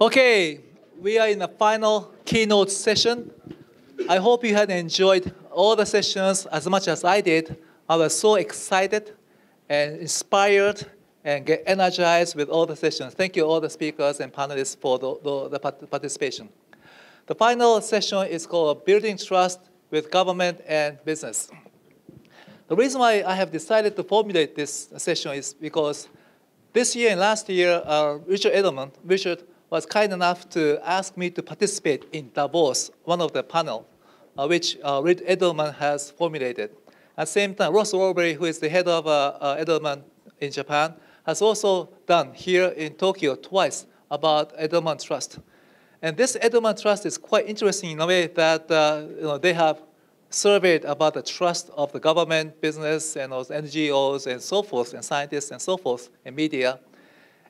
Okay, we are in the final keynote session. I hope you had enjoyed all the sessions as much as I did. I was so excited and inspired and get energized with all the sessions. Thank you all the speakers and panelists for the, the, the participation. The final session is called Building Trust with Government and Business. The reason why I have decided to formulate this session is because this year and last year, uh, Richard Edelman, Richard was kind enough to ask me to participate in Davos, one of the panel, uh, which uh, Edelman has formulated. At the same time, Ross Rowbury, who is the head of uh, uh, Edelman in Japan, has also done here in Tokyo twice about Edelman Trust. And this Edelman Trust is quite interesting in a way that uh, you know, they have surveyed about the trust of the government, business, and NGOs and so forth, and scientists and so forth, and media.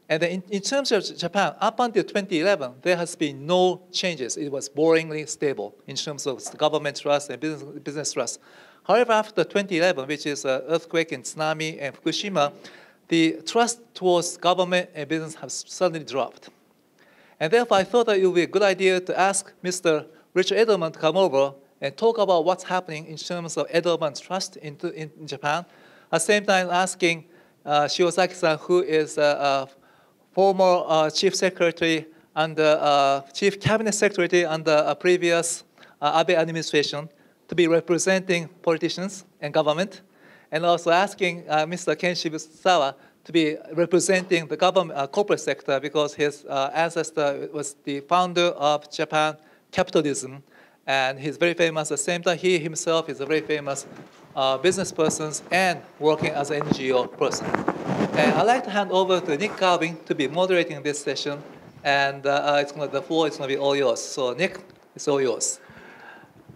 And in, in, terms of Japan, up until 2011, there has been no changes. It was boringly stable in terms of government trust and business, business trust. However, after 2011, which is uh, earthquake and tsunami and Fukushima, the trust towards government and business has suddenly dropped. And therefore, I thought that it would be a good idea to ask Mr. Richard Edelman to come over and talk about what's happening in terms of Edelman's trust in, in Japan. At the same time, asking uh, Shiozaki-san, who is a, former uh, chief secretary and uh, chief cabinet secretary under a previous uh, Abe administration, to be representing politicians and government, and also asking uh, Mr. Ken Shibusawa to be representing the government uh, corporate sector because his uh, ancestor was the founder of Japan capitalism, and he's very famous. At the same time, he himself is a very famous uh, business persons and working as an NGO person. And I'd like to hand over to Nik Gowing to be moderating this session, and uh, it's gonna, the floor is going to be all yours. So Nik, it's all yours.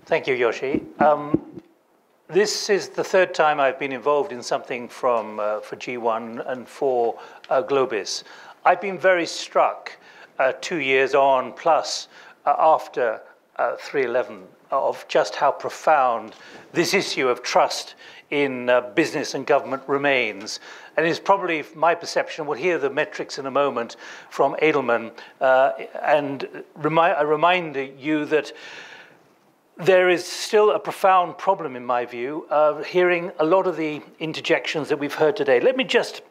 Thank you, Yoshi. Um, this is the third time I've been involved in something from uh, for G1 and for uh, Globis. I've been very struck uh, two years on plus uh, after uh, 311 of just how profound this issue of trust in uh, business and government remains. And it's probably my perception, we'll hear the metrics in a moment from Edelman, and remi I remind you that there is still a profound problem, in my view, of hearing a lot of the interjections that we've heard today. Let me just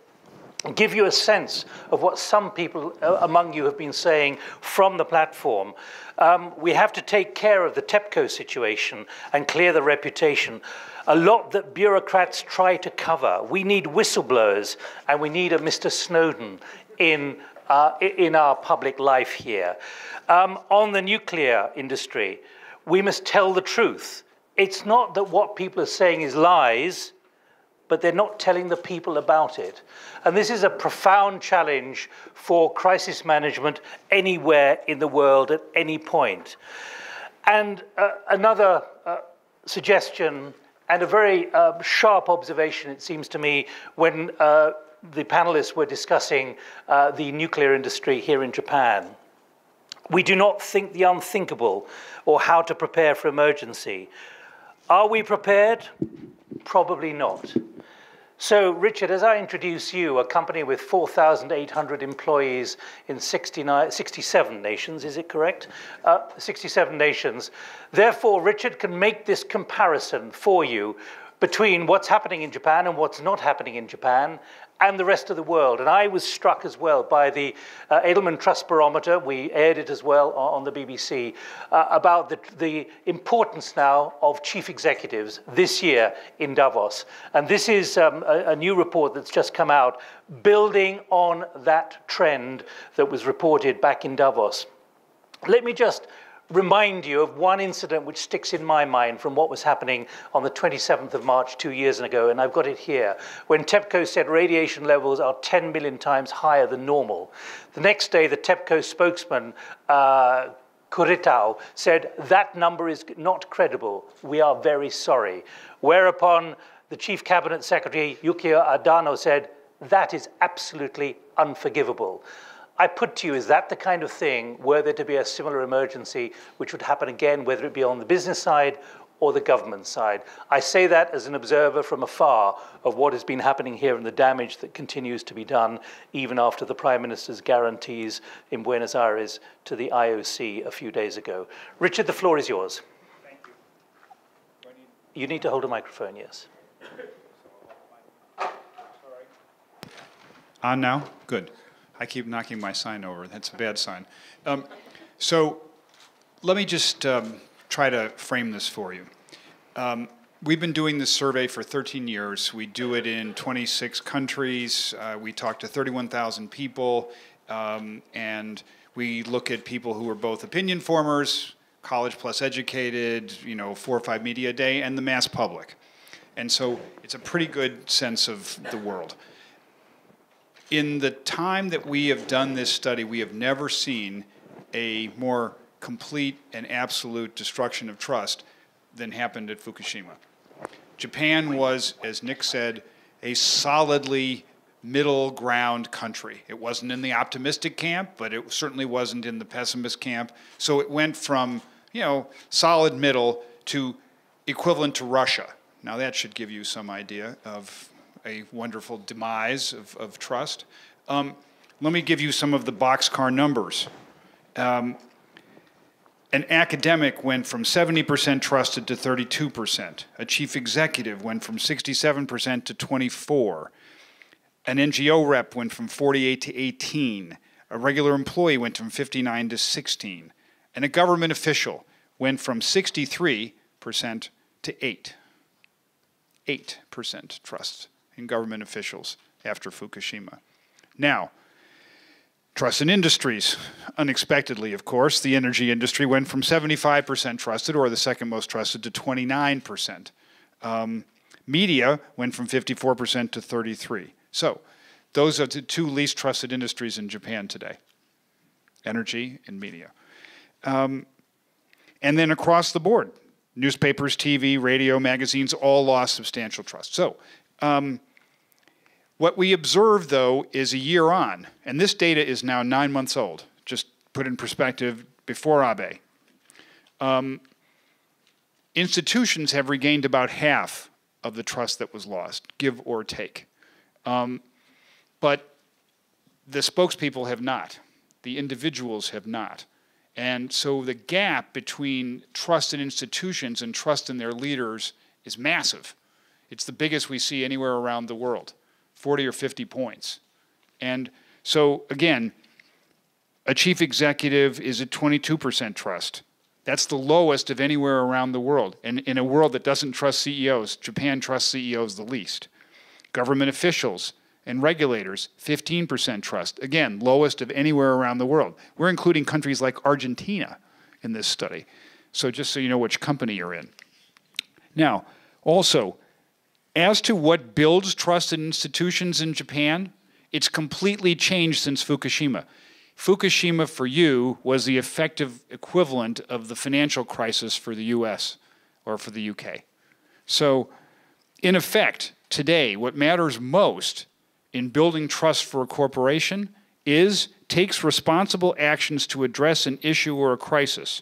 give you a sense of what some people uh, among you have been saying from the platform. Um, we have to take care of the TEPCO situation and clear the reputation. A lot that bureaucrats try to cover. We need whistleblowers and we need a Mr. Snowden in, uh, in our public life here. Um, on the nuclear industry, we must tell the truth. It's not that what people are saying is lies, but they're not telling the people about it. And this is a profound challenge for crisis management anywhere in the world at any point. And uh, another uh, suggestion and a very uh, sharp observation, it seems to me, when uh, the panelists were discussing uh, the nuclear industry here in Japan. We do not think the unthinkable or how to prepare for emergency. Are we prepared? Probably not. So, Richard, as I introduce you, a company with 4,800 employees in 69, 67 nations, is it correct? Uh, 67 nations. Therefore, Richard can make this comparison for you between what's happening in Japan and what's not happening in Japan and the rest of the world. And I was struck as well by the uh, Edelman Trust Barometer, we aired it as well on, the BBC, uh, about the, the importance now of chief executives this year in Davos. And this is um, a, a new report that's just come out, building on that trend that was reported back in Davos. Let me just remind you of one incident which sticks in my mind from what was happening on the 27th of March two years ago, and I've got it here, when TEPCO said radiation levels are 10 million times higher than normal. The next day, the TEPCO spokesman, uh, said that number is not credible. We are very sorry. Whereupon the Chief Cabinet Secretary, Yukio Edano, said, that is absolutely unforgivable. I put to you, is that the kind of thing, were there to be a similar emergency, which would happen again, whether it be on the business side or the government side. I say that as an observer from afar of what has been happening here and the damage that continues to be done even after the Prime Minister's guarantees in Buenos Aires to the IOC a few days ago. Richard, the floor is yours. Thank you. You need to hold a microphone, yes. On now? Good. I keep knocking my sign over. That's a bad sign. Um, so let me just um, try to frame this for you. Um, we've been doing this survey for 13 years. We do it in 26 countries. Uh, we talk to 31,000 people, um, and we look at people who are both opinion formers, college plus educated, you know, four or five media a day, and the mass public. And so it's a pretty good sense of the world. In the time that we have done this study, we have never seen a more complete and absolute destruction of trust than happened at Fukushima. Japan was, as Nik said, a solidly middle ground country. It wasn't in the optimistic camp, but it certainly wasn't in the pessimist camp. So it went from, you know, solid middle to equivalent to Russia. Now that should give you some idea of a wonderful demise of, of trust. Um, let me give you some of the boxcar numbers. Um, an academic went from 70% trusted to 32%. A chief executive went from 67% to 24. An NGO rep went from 48 to 18. A regular employee went from 59 to 16. And a government official went from 63% to 8. 8% trust in government officials after Fukushima. Now, Trust in industries. Unexpectedly, of course, the energy industry went from 75% trusted, or the second most trusted, to 29%. Um, media went from 54% to 33%. So, those are the two least trusted industries in Japan today energy and media. Um, and then across the board, newspapers, TV, radio, magazines all lost substantial trust. So, um, what we observe, though, is a year on, and this data is now nine months old, just put in perspective before Abe. Um, institutions have regained about half of the trust that was lost, give or take. Um, but the spokespeople have not, the individuals have not. And so the gap between trust in institutions and trust in their leaders is massive. It's the biggest we see anywhere around the world. 40 or 50 points. And so, again, a chief executive is at 22% trust. That's the lowest of anywhere around the world. And in a world that doesn't trust CEOs, Japan trusts CEOs the least. Government officials and regulators, 15% trust. Again, lowest of anywhere around the world. We're including countries like Argentina in this study. So just so you know which company you're in. Now, also, as to what builds trust in institutions in Japan, it's completely changed since Fukushima. Fukushima for you was the effective equivalent of the financial crisis for the US or for the UK. So, in effect, today, what matters most in building trust for a corporation is takes responsible actions to address an issue or a crisis.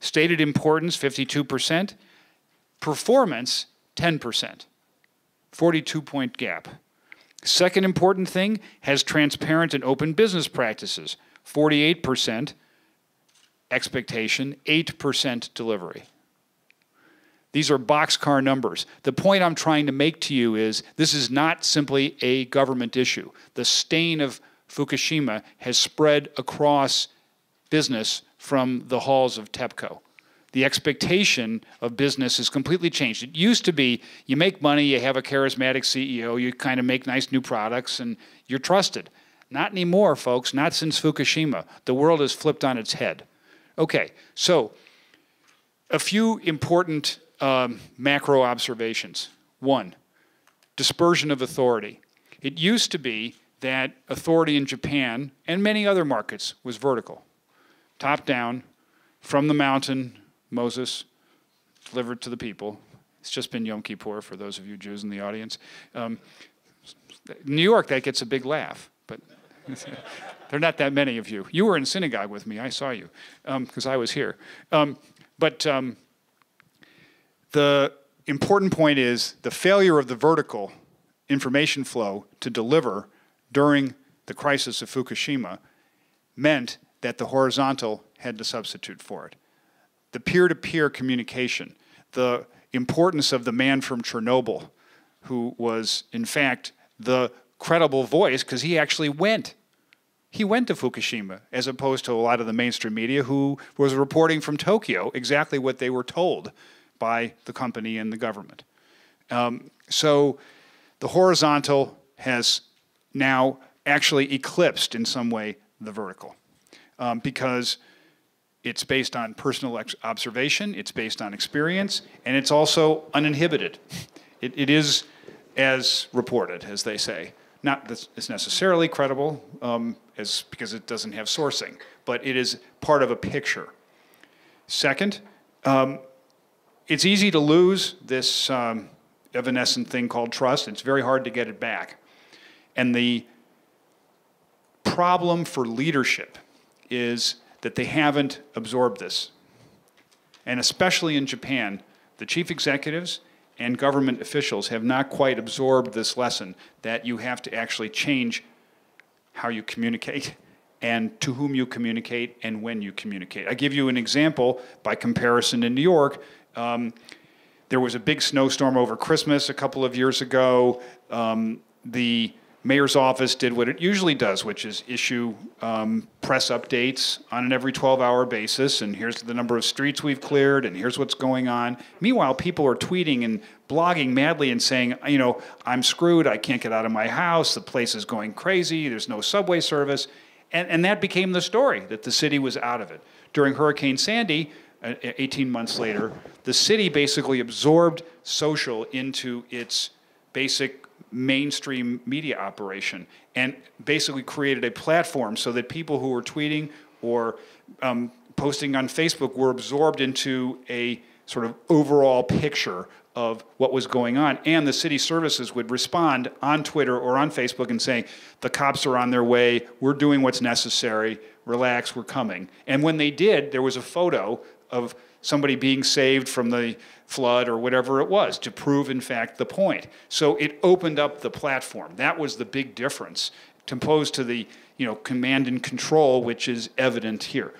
Stated importance 52%, performance 10%. 42 point gap. Second important thing has transparent and open business practices. 48% expectation, 8% delivery. These are boxcar numbers. The point I'm trying to make to you is this is not simply a government issue. The stain of Fukushima has spread across business from the halls of TEPCO the expectation of business has completely changed. It used to be you make money, you have a charismatic CEO, you kind of make nice new products, and you're trusted. Not anymore, folks, not since Fukushima. The world has flipped on its head. Okay, so a few important um, macro observations. One, dispersion of authority. It used to be that authority in Japan and many other markets was vertical, top down, from the mountain Moses delivered to the people. It's just been Yom Kippur for those of you Jews in the audience. Um, New York, that gets a big laugh, but there are not that many of you. You were in synagogue with me. I saw you because um, I was here. Um, but um, the important point is the failure of the vertical information flow to deliver during the crisis of Fukushima meant that the horizontal had to substitute for it. The peer to peer communication, the importance of the man from Chernobyl, who was, in fact, the credible voice because he actually went. He went to Fukushima, as opposed to a lot of the mainstream media who was reporting from Tokyo exactly what they were told by the company and the government. Um, so the horizontal has now actually eclipsed in some way the vertical um, because it's based on personal observation, it's based on experience, and it's also uninhibited. It, it is as reported, as they say. Not that it's necessarily credible, um, as, because it doesn't have sourcing, but it is part of a picture. Second, um, it's easy to lose this um, evanescent thing called trust. It's very hard to get it back. And the problem for leadership is that they haven't absorbed this. And especially in Japan, the chief executives and government officials have not quite absorbed this lesson that you have to actually change how you communicate and to whom you communicate and when you communicate. I give you an example by comparison in New York. Um, there was a big snowstorm over Christmas a couple of years ago. Um, the mayor's office did what it usually does, which is issue um, press updates on an every 12 hour basis. And here's the number of streets we've cleared, and here's what's going on. Meanwhile, people are tweeting and blogging madly and saying, you know, I'm screwed. I can't get out of my house. The place is going crazy. There's no subway service. And, and that became the story that the city was out of it. During Hurricane Sandy, uh, 18 months later, the city basically absorbed social into its basic mainstream media operation and basically created a platform so that people who were tweeting or um, posting on Facebook were absorbed into a sort of overall picture of what was going on. And the city services would respond on Twitter or on Facebook and say, the cops are on their way, we're doing what's necessary, relax, we're coming. And when they did, there was a photo of somebody being saved from the flood or whatever it was to prove, in fact, the point. So it opened up the platform. That was the big difference, opposed to the you know, command and control, which is evident here.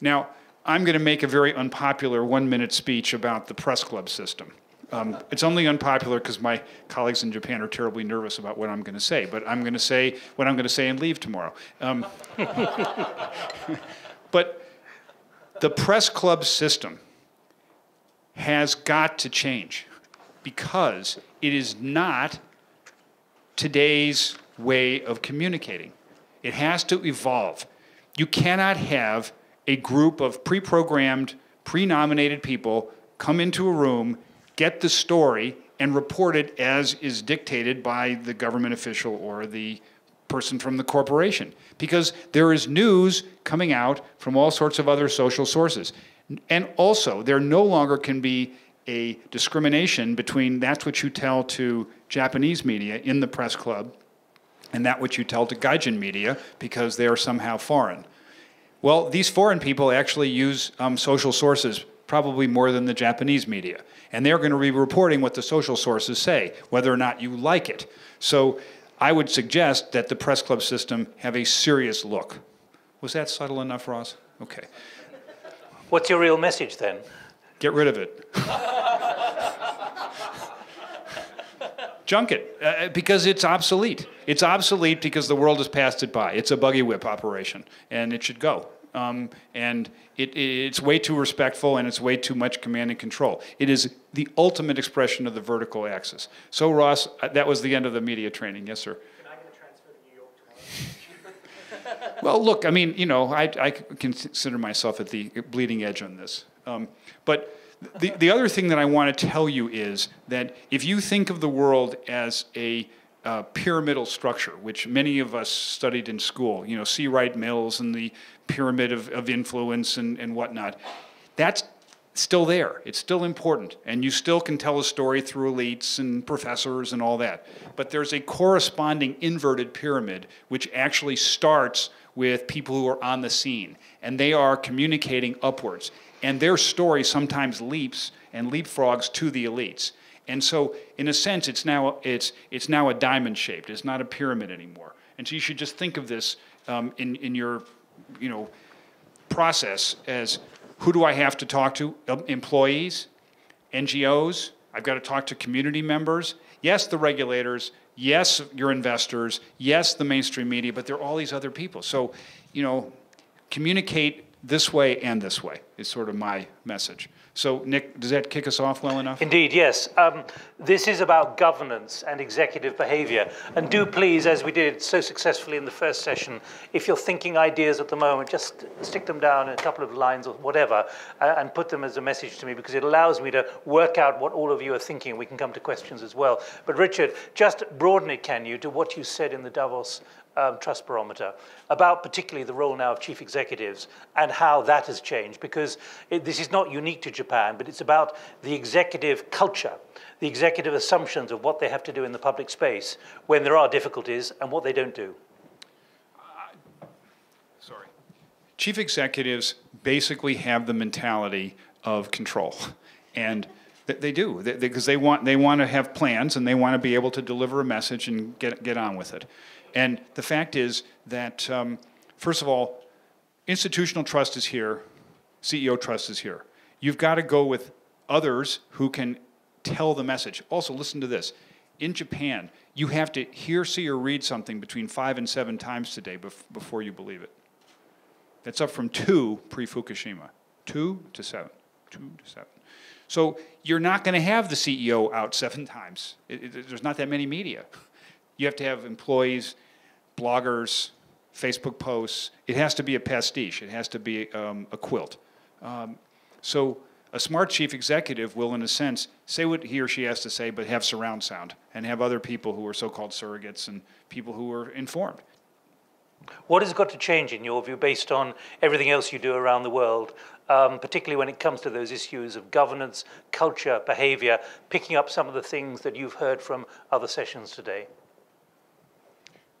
Now, I'm going to make a very unpopular one minute speech about the press club system. Um, it's only unpopular because my colleagues in Japan are terribly nervous about what I'm going to say, but I'm going to say what I'm going to say and leave tomorrow. Um, but the press club system has got to change because it is not today's way of communicating. It has to evolve. You cannot have a group of pre programmed, pre nominated people come into a room, get the story, and report it as is dictated by the government official or the person from the corporation. Because there is news coming out from all sorts of other social sources. And also, there no longer can be a discrimination between that's what you tell to Japanese media in the press club and that which you tell to Gaijin media because they are somehow foreign. Well, these foreign people actually use um, social sources probably more than the Japanese media. And they're going to be reporting what the social sources say, whether or not you like it. So I would suggest that the press club system have a serious look. Was that subtle enough, Ross? Okay. What's your real message then? Get rid of it. Junk it, uh, because it's obsolete. It's obsolete because the world has passed it by. It's a buggy whip operation, and it should go. Um, and it, it's way too respectful and it's way too much command and control. It is the ultimate expression of the vertical axis. So, Ross, uh, that was the end of the media training. Yes, sir. Well, look, I mean, you know, I, I consider myself at the bleeding edge on this. Um, but the, the other thing that I want to tell you is that if you think of the world as a uh, pyramidal structure, which many of us studied in school, you know, C. Wright Mills and the pyramid of, of influence and, and whatnot, that's still there. It's still important. And you still can tell a story through elites and professors and all that. But there's a corresponding inverted pyramid, which actually starts with people who are on the scene. And they are communicating upwards. And their story sometimes leaps and leapfrogs to the elites. And so, in a sense, it's now, it's, it's now a diamond shaped. It's not a pyramid anymore. And so you should just think of this um, in, in your, you know, process as who do I have to talk to? Employees, NGOs, I've got to talk to community members. Yes, the regulators. Yes, your investors. Yes, the mainstream media, but there are all these other people. So, you know, communicate this way and this way is sort of my message. So, Nik, does that kick us off well enough? Indeed, yes. Um, this is about governance and executive behavior. And do please, as we did so successfully in the first session, if you're thinking ideas at the moment, just stick them down in a couple of lines or whatever uh, and put them as a message to me because it allows me to work out what all of you are thinking. We can come to questions as well. But, Richard, just broaden it, can you, to what you said in the Davos um, trust barometer about particularly the role now of chief executives and how that has changed because it, this is not unique to Japan, but it's about the executive culture, the executive assumptions of what they have to do in the public space when there are difficulties and what they don't do. Sorry. Chief executives basically have the mentality of control. And they do, because they, they, want, they want to have plans and they want to be able to deliver a message and get, get on with it. And the fact is that, um, first of all, institutional trust is here, CEO trust is here. You've got to go with others who can tell the message. Also, listen to this. In Japan, you have to hear, see, or read something between five and seven times today bef before you believe it. That's up from two pre Fukushima. Two to seven. Two to seven. So you're not going to have the CEO out seven times. It, it, there's not that many media. You have to have employees bloggers, Facebook posts. It has to be a pastiche. It has to be um, a quilt. Um, so a smart chief executive will, in a sense, say what he or she has to say, but have surround sound and have other people who are so-called surrogates and people who are informed. What has got to change, in your view, based on everything else you do around the world, um, particularly when it comes to those issues of governance, culture, behavior, picking up some of the things that you've heard from other sessions today?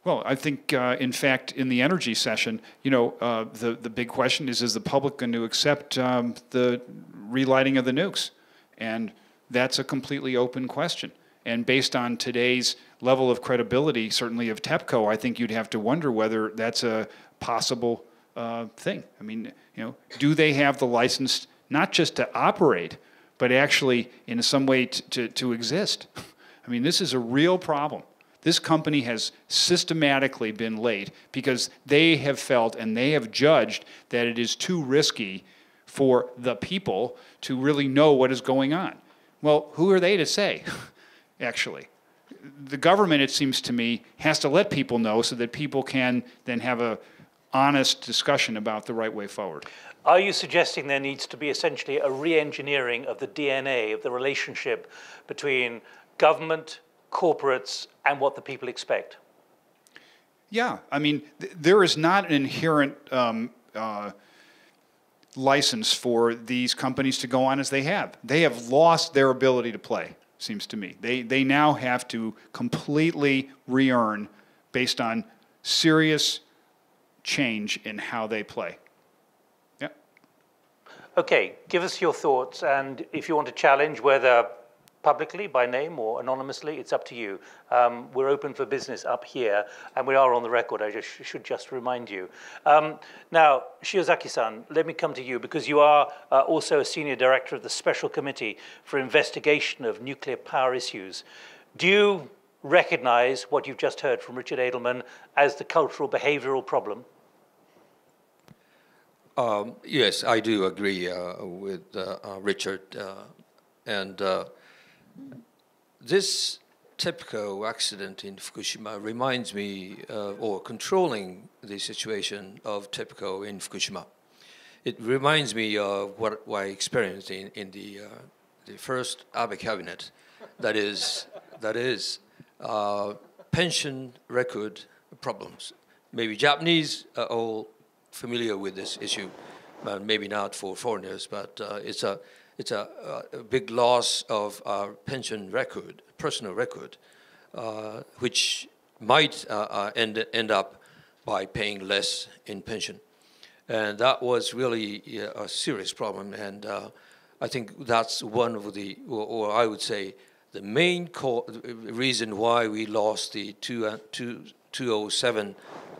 Well, I think, uh, in fact, in the energy session, you know, uh, the the big question is: Is the public going to accept um, the relighting of the nukes? And that's a completely open question. And based on today's level of credibility, certainly of TEPCO, I think you'd have to wonder whether that's a possible uh, thing. I mean, you know, do they have the license not just to operate, but actually in some way to, to exist? I mean, this is a real problem. This company has systematically been late because they have felt and they have judged that it is too risky for the people to really know what is going on. Well, who are they to say, actually? The government, it seems to me, has to let people know so that people can then have a honest discussion about the right way forward. Are you suggesting there needs to be essentially a re-engineering of the DNA of the relationship between government, corporates, and what the people expect? Yeah, I mean, th there is not an inherent um, uh, license for these companies to go on as they have. They have lost their ability to play, seems to me. They, they now have to completely re earn based on serious change in how they play. Yeah. Okay, give us your thoughts, and if you want to challenge whether publicly by name or anonymously, it's up to you. Um, we're open for business up here, and we are on the record, I just should just remind you. Um, now, Shiozaki-san, let me come to you because you are uh, also a senior director of the Special Committee for Investigation of Nuclear Power Issues. Do you recognize what you've just heard from Richard Edelman as the cultural behavioral problem? Um, yes, I do agree uh, with uh, uh Richard. Uh, and uh, this TEPCO accident in Fukushima reminds me, uh, or controlling the situation of TEPCO in Fukushima. It reminds me of what, I experienced in, in the, uh, the first Abe cabinet. That is, that is uh, pension record problems. Maybe Japanese are all familiar with this issue, but maybe not for foreigners, but uh, it's a it's a, a big loss of our pension record, personal record, uh, which might uh, uh, end, end up by paying less in pension. And that was really a serious problem. And uh, I think that's one of the, or, or I would say, the main reason why we lost the two, uh, two, 2007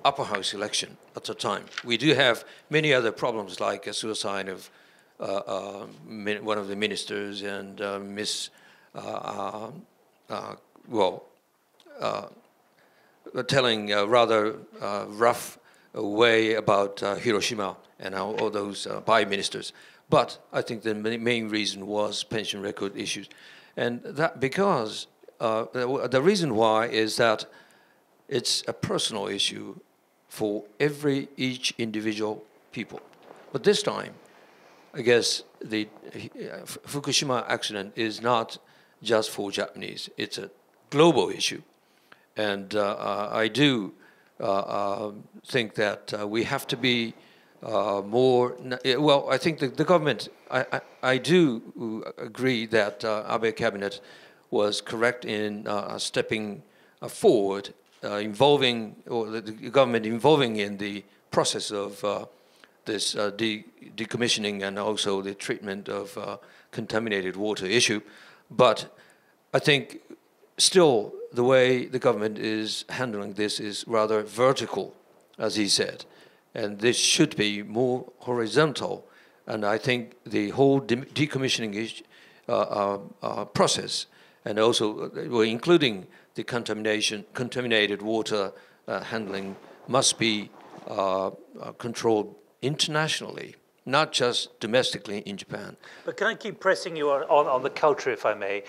upper house election at the time. We do have many other problems like a suicide of one of the ministers and uh, Miss, uh, uh, well, telling a rather rough way about Hiroshima and all those by ministers. But I think the main reason was pension record issues. And that because uh, the, reason why is that it's a personal issue for every each individual people. But this time, I guess the uh, Fukushima accident is not just for Japanese. It's a global issue. And uh, uh I do uh, um, think that uh, we have to be more, well, I think the, the government, I, I, I, do agree that Abe cabinet was correct in stepping forward, involving, or the, government involving in the process of this de decommissioning and also the treatment of contaminated water issue. But I think still the way the government is handling this is rather vertical, as he said and this should be more horizontal. And I think the whole de decommissioning uh, uh, uh, process, and also uh, including the contamination, contaminated water uh, handling, must be uh, controlled internationally, not just domestically in Japan. But can I keep pressing you on, on, on the culture, if I may?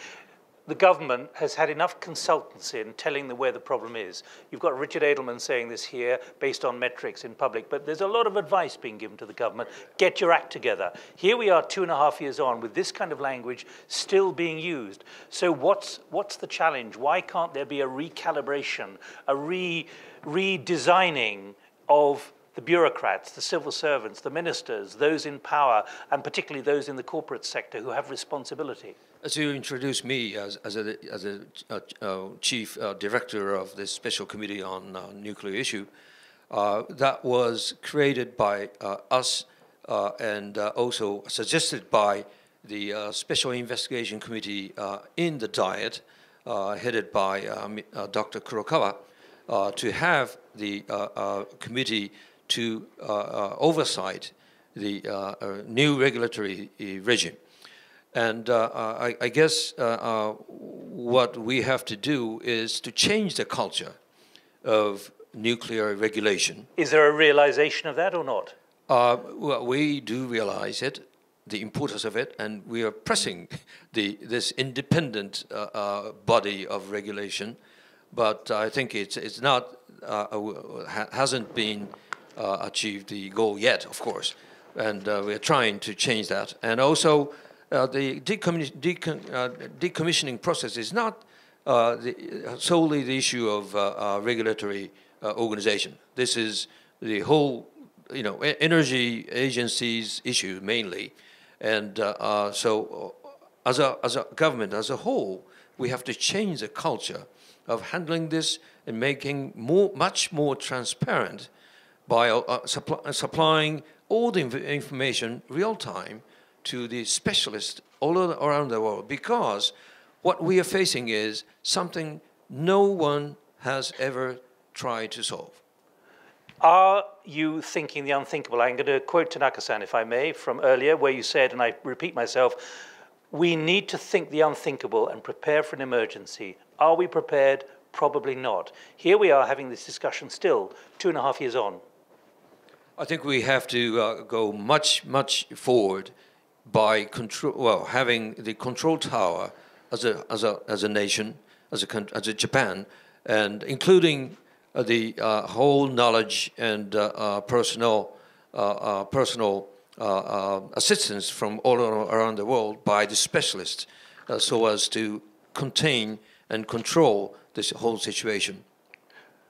the government has had enough consultancy in telling them where the problem is. You've got Richard Edelman saying this here based on metrics in public, but there's a lot of advice being given to the government. Get your act together. Here we are two and a half years on with this kind of language still being used. So what's, what's the challenge? Why can't there be a recalibration, a re, redesigning of the bureaucrats, the civil servants, the ministers, those in power, and particularly those in the corporate sector who have responsibility. As you introduced me as, as a, as a uh, uh, chief uh, director of this special committee on uh, nuclear issue, uh, that was created by uh, us uh, and also suggested by the special investigation committee in the Diet, headed by Dr. Kurokawa, to have the committee to uh, uh, oversight the uh, new regulatory regime. And I, I, guess what we have to do is to change the culture of nuclear regulation. Is there a realization of that or not? Uh, well, we do realize it, the importance of it, and we are pressing the, this independent uh, uh, body of regulation. But I think it's, it's not, ha hasn't been uh, achieved the goal yet, of course. And uh, we're trying to change that. And also, uh, the decommis decom decommissioning process is not the, solely the issue of regulatory organization. This is the whole, you know, energy agencies issue mainly. And uh, so as a, as a government as a whole, we have to change the culture of handling this and making more, much more transparent by uh, uh, supply, uh, supplying all the inf information real time to the specialists all around the world because what we are facing is something no one has ever tried to solve. Are you thinking the unthinkable? I'm going to quote Tanaka-san, if I may, from earlier, where you said, and I repeat myself, we need to think the unthinkable and prepare for an emergency. Are we prepared? Probably not. Here we are having this discussion still, two and a half years on. I think we have to uh, go much, much forward by control, well, having the control tower as a, as a, as a nation, as a, as a Japan, and including uh, the uh, whole knowledge and uh, uh, personal, uh, personal assistance from all around the world by the specialists so as to contain and control this whole situation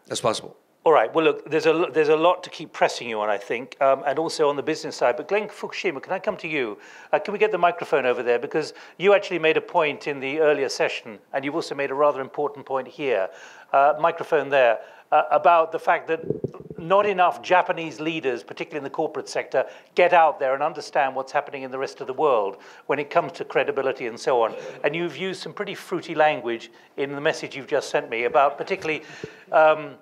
as possible. All right. Well, look, there's a, there's a lot to keep pressing you on, I think, um, and also on the business side. But Glenn Fukushima, can I come to you? Uh, can we get the microphone over there? Because you actually made a point in the earlier session, and you've also made a rather important point here, uh, microphone there, uh, about the fact that not enough Japanese leaders, particularly in the corporate sector, get out there and understand what's happening in the rest of the world when it comes to credibility and so on. And you've used some pretty fruity language in the message you've just sent me about particularly. Um,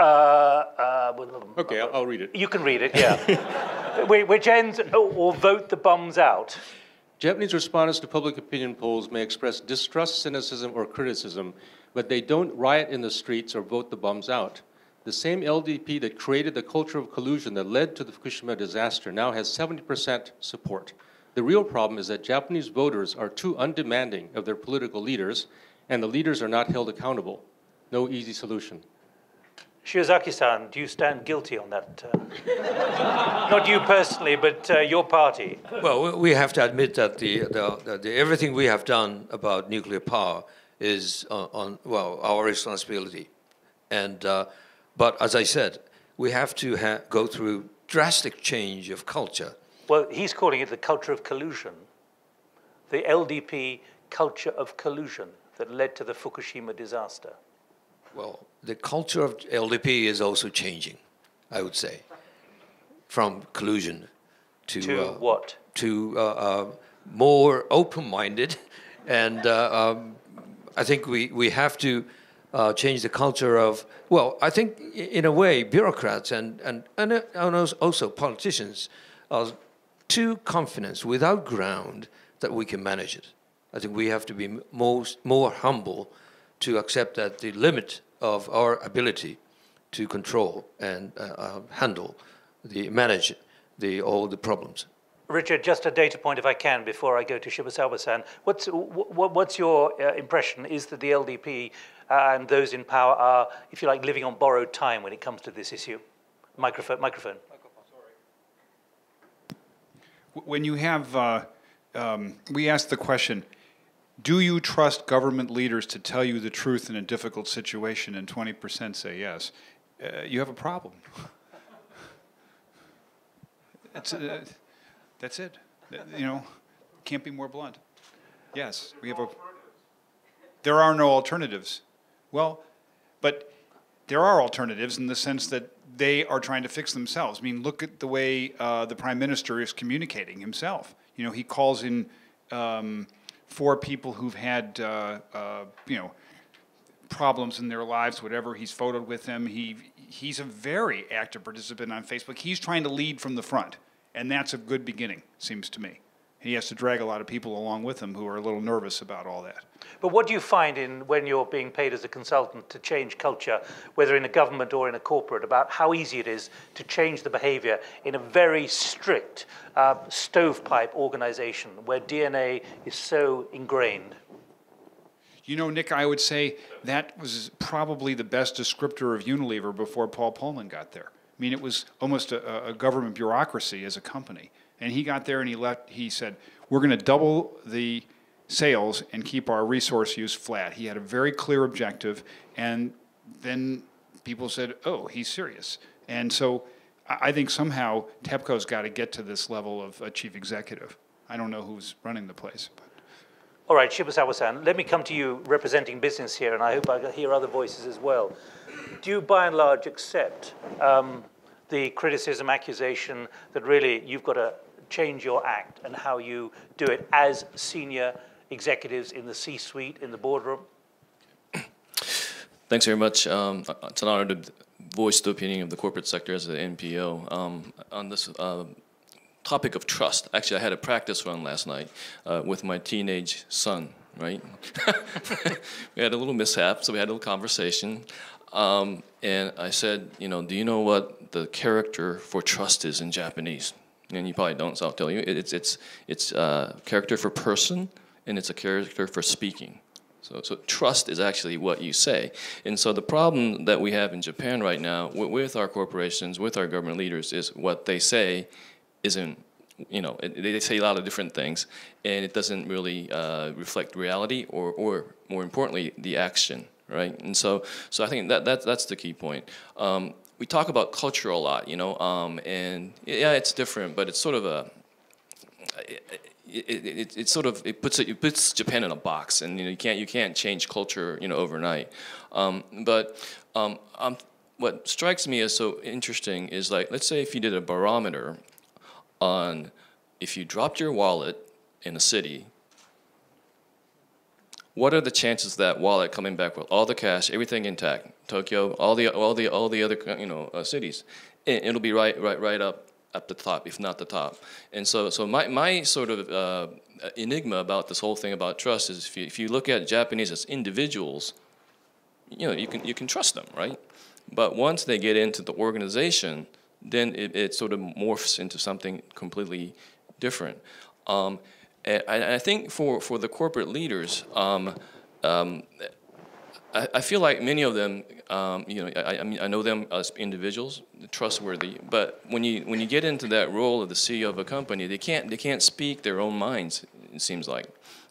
uh, uh, okay, I'll, I'll, read it. You can read it, yeah. Which ends, or vote the bums out. Japanese respondents to public opinion polls may express distrust, cynicism, or criticism, but they don't riot in the streets or vote the bums out. The same LDP that created the culture of collusion that led to the Fukushima disaster now has 70% support. The real problem is that Japanese voters are too undemanding of their political leaders, and the leaders are not held accountable. No easy solution. Shiozaki-san, do you stand guilty on that? Uh, not you personally, but uh, your party. Well, we have to admit that the, the, the, everything we have done about nuclear power is on, on well our responsibility, and uh, but as I said, we have to ha go through drastic change of culture. Well, he's calling it the culture of collusion, the LDP culture of collusion that led to the Fukushima disaster. Well, the culture of LDP is also changing, I would say, from collusion to, to uh, what? To uh, uh, more open-minded, and uh, um, I think we we have to uh, change the culture of. Well, I think in a way, bureaucrats and and and, uh, and also politicians are too confident without ground that we can manage it. I think we have to be most more humble to accept that the limit of our ability to control and uh, uh, handle, the manage the all the problems. Richard, just a data point, if I can, before I go to Shibusawa-san. What's what's your uh, impression? Is that the LDP uh, and those in power are, if you like, living on borrowed time when it comes to this issue? Microphone. Microphone. Sorry. When you have, uh, um, we asked the question do you trust government leaders to tell you the truth in a difficult situation? And 20% say yes. Uh, you have a problem. uh, that's it. You know, can't be more blunt. Yes, we have a. There are no alternatives. Well, but there are alternatives in the sense that they are trying to fix themselves. I mean, look at the way uh, the prime minister is communicating himself. You know, he calls in. Um, for people who've had, uh, uh, you know, problems in their lives, whatever. He's photoed with them. He, he's a very active participant on Facebook. He's trying to lead from the front, and that's a good beginning, seems to me. He has to drag a lot of people along with him who are a little nervous about all that. But what do you find in when you're being paid as a consultant to change culture, whether in a government or in a corporate, about how easy it is to change the behavior in a very strict uh, stovepipe organization where DNA is so ingrained? You know, Nik, I would say that was probably the best descriptor of Unilever before Paul Polman got there. I mean, it was almost a, a government bureaucracy as a company. And he got there and he left. He said, "We're going to double the sales and keep our resource use flat." He had a very clear objective, and then people said, "Oh, he's serious." And so, I think somehow TEPCO's got to get to this level of a chief executive. I don't know who's running the place. But. All right, Shibusawa-san, let me come to you representing business here, and I hope I hear other voices as well. Do you, by and large, accept um, the criticism, accusation that really you've got to change your act and how you do it as senior executives in the C-suite, in the boardroom? Thanks very much. Um, it's an honor to voice the opinion of the corporate sector as an NPO um, on this uh, topic of trust. Actually, I had a practice run last night uh, with my teenage son. Right, we had a little mishap, so we had a little conversation, um, and I said, you know, do you know what the character for trust is in Japanese? And you probably don't, so I'll tell you. It's it's it's a uh, character for person, and it's a character for speaking. So, so trust is actually what you say. And so the problem that we have in Japan right now with our corporations, with our government leaders, is what they say isn't, you know, they say a lot of different things, and it doesn't really uh, reflect reality or, or more importantly, the action, right? And so, so I think that, that that's the key point. Um, we talk about culture a lot, you know, um, and yeah, it's different, but it's sort of a it, it, it, it, sort of it puts it, puts Japan in a box, and you know you can't you can't change culture you know overnight. Um, but um, what strikes me as so interesting is like, let's say if you did a barometer on if you dropped your wallet in a city, what are the chances that wallet coming back with all the cash, everything intact? Tokyo, all the all the all the other you know uh, cities, it, will be right right right up at the top, if not the top. And so so my my sort of uh, enigma about this whole thing about trust is if you, if you look at Japanese as individuals, you know you can you can trust them, right? But once they get into the organization, then it, it sort of morphs into something completely different. Um, and I, think for, for the corporate leaders, um, um, I, I, feel like many of them, um, you know, I, I, mean, I know them as individuals, trustworthy, but when you when you get into that role of the CEO of a company, they can't they can't speak their own minds. It seems like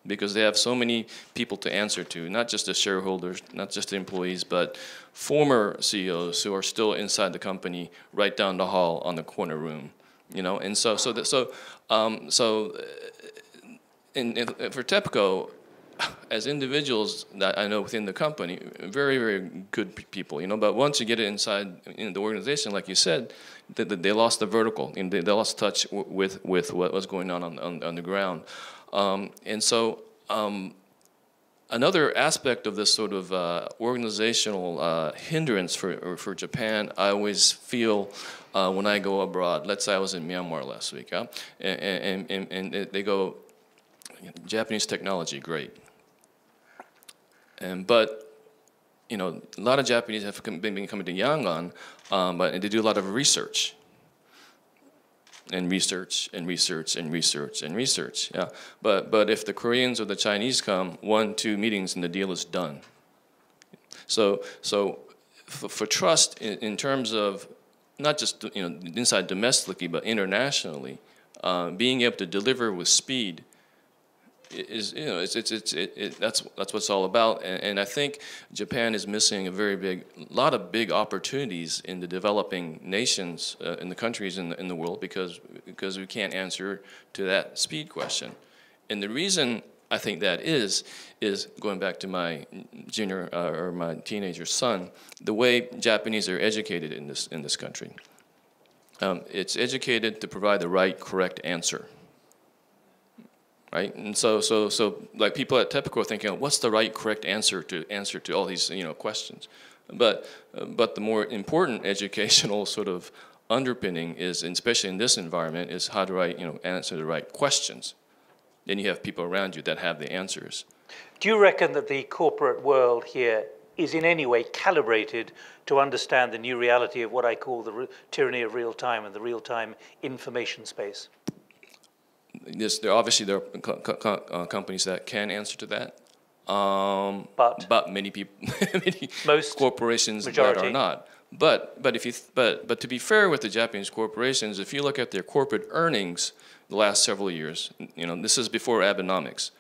because they have so many people to answer to, not just the shareholders, not just the employees, but former CEOs who are still inside the company, right down the hall on the corner room, you know. And so, so that, so, um, so in, in, for TEPCO, as individuals that I know within the company, very, very good people, you know, but once you get it inside in the organization, like you said, they, they lost the vertical and they, they lost touch with, with what was going on on, on, on the ground. Um, and so um, another aspect of this sort of uh, organizational uh, hindrance for, for Japan, I always feel uh, when I go abroad. Let's say I was in Myanmar last week, huh? and, and, and, and they go, Japanese technology, great. And, but you know, a lot of Japanese have been, been coming to Yangon, um, but they do a lot of research and research and research and research and research. Yeah, but but if the Koreans or the Chinese come, one two meetings and the deal is done. So so for, for trust in, in, terms of not just you know inside domestically but internationally, uh, being able to deliver with speed is you know it's it's, it's it, it, that's that's what it's all about. And, and, I think Japan is missing a very big lot of big opportunities in the developing nations uh, in the countries in the, in the world because because we can't answer to that speed question. And the reason I think that is is going back to my junior uh, or my teenager son the way Japanese are educated in this in this country. Um, it's educated to provide the right correct answer right? And so, so, so, like people at TEPCO are thinking, what's the right, correct answer to answer to all these, you know, questions? But, but the more important educational sort of underpinning is, especially in this environment, is how do I, you know, answer the right questions? Then you have people around you that have the answers. Do you reckon that the corporate world here is in any way calibrated to understand the new reality of what I call the tyranny of real time and the real time information space? Yes, there obviously there are co co uh, companies that can answer to that. Um, but but many people, many most corporations majority. that are not. But but if you but but to be fair with the Japanese corporations, if you look at their corporate earnings the last several years, you know this is before Abenomics.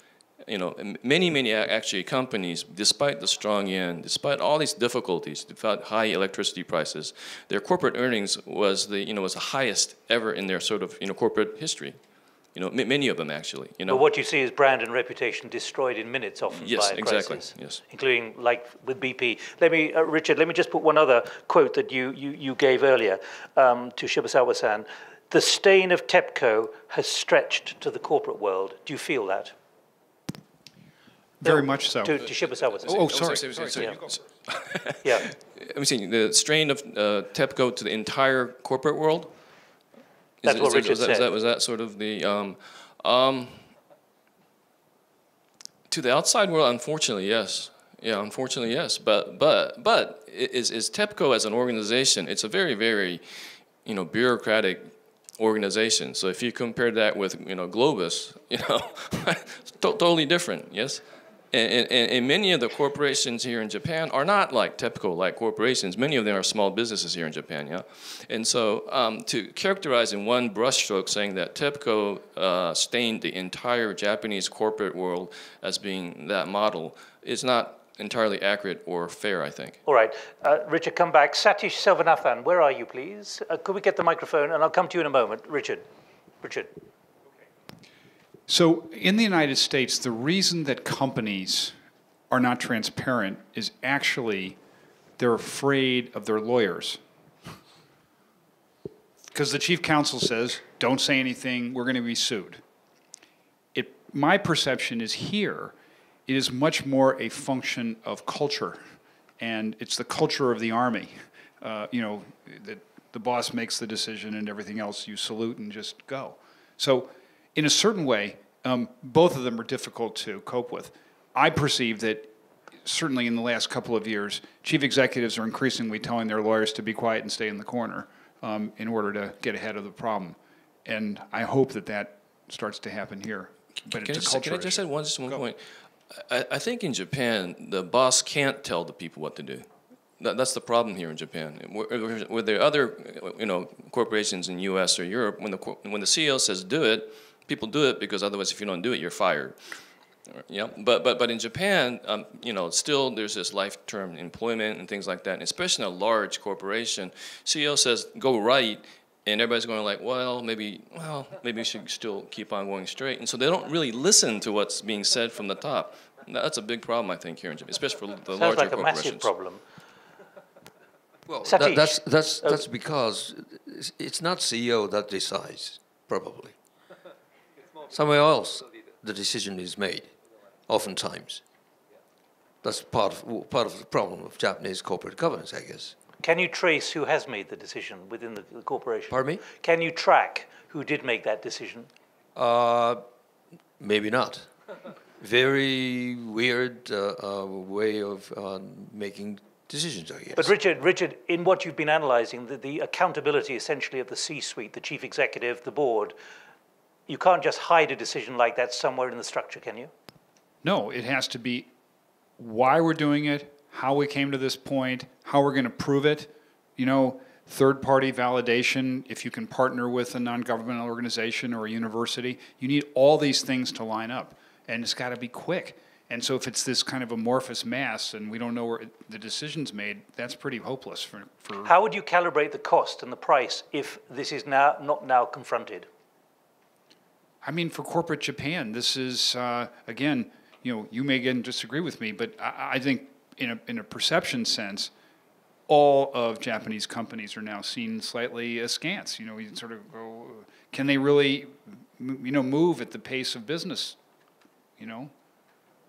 You know, many many actually companies, despite the strong yen, despite all these difficulties, despite high electricity prices, their corporate earnings was the you know was the highest ever in their sort of you know corporate history. You know, many of them actually. You know, but what you see is brand and reputation destroyed in minutes, often yes, by a exactly. crisis. Yes, including like with BP. Let me, uh, Richard. Let me just put one other quote that you you, you gave earlier um, to Shibusawa-san. The stain of TEPCO has stretched to the corporate world. Do you feel that? Very no, much so. To, to Shibusawa-san. Oh, oh sorry. sorry, sorry, sorry. Yeah. yeah. Let me see. The strain of uh, TEPCO to the entire corporate world. That's what Richard was said. that, was that sort of the um, um, to the outside world? Unfortunately, yes. Yeah, unfortunately, yes. But but but is is TEPCO as an organization? It's a very very you know bureaucratic organization. So if you compare that with you know GLOBIS, you know, totally different. Yes. And, and, and, many of the corporations here in Japan are not like TEPCO like corporations. Many of them are small businesses here in Japan, yeah? And so um, to characterize in one brushstroke saying that TEPCO uh, stained the entire Japanese corporate world as being that model is not entirely accurate or fair, I think. All right. Uh, Richard, come back. Satish Selvanathan, where are you, please? Uh, could we get the microphone? And I'll come to you in a moment. Richard. Richard. So, in the United States, the reason that companies are not transparent is actually they're afraid of their lawyers. Because the chief counsel says, don't say anything, we're going to be sued. It, my perception is here, it is much more a function of culture, and it's the culture of the army. Uh, you know, that the boss makes the decision and everything else, you salute and just go. So, in a certain way, um, both of them are difficult to cope with. I perceive that certainly in the last couple of years, chief executives are increasingly telling their lawyers to be quiet and stay in the corner um, in order to get ahead of the problem. And I hope that that starts to happen here. But Can I it's a just, culture can I just issue. add one, just one point? I, I think in Japan, the boss can't tell the people what to do. That, that's the problem here in Japan. Where there other, you know, corporations in U.S. or Europe, when the when the CEO says do it, people do it because otherwise, if you don't do it, you're fired. Yeah, but but but in Japan, um, you know, still there's this life-term employment and things like that. And especially in a large corporation, CEO says go right, and everybody's going like, well, maybe, well, maybe we should still keep on going straight. And so they don't really listen to what's being said from the top. That's a big problem, I think, here in Japan, especially for the Sounds larger like a corporations. massive problem. Well, that, that's that's that's because it's- it's not CEO that decides, probably. Somewhere else, the decision is made, oftentimes. That's part of part of the problem of Japanese corporate governance, I guess. Can you trace who has made the decision within the, the corporation? Pardon me? Can you track who did make that decision? Uh, maybe not. Very weird uh, uh, way of uh, making decisions, I guess. But Richard, Richard, in what you've been analysing, the, the accountability essentially of the C-suite, the chief executive, the board, you can't just hide a decision like that somewhere in the structure, can you? No, it has to be why we're doing it, how we came to this point, how we're going to prove it. You know, third party validation, if you can partner with a non governmental organization or a university, you need all these things to line up. And it's got to be quick. And so if it's this kind of amorphous mass and we don't know where it- the decision's made, that's pretty hopeless for, for How would you calibrate the cost and the price if this is now not now confronted? I mean, for corporate Japan, this is uh, again, you know, you may again disagree with me, but I, I think in a in a perception sense, all of Japanese companies are now seen slightly askance. You know, you sort of go, can they really, you know, move at the pace of business? You know,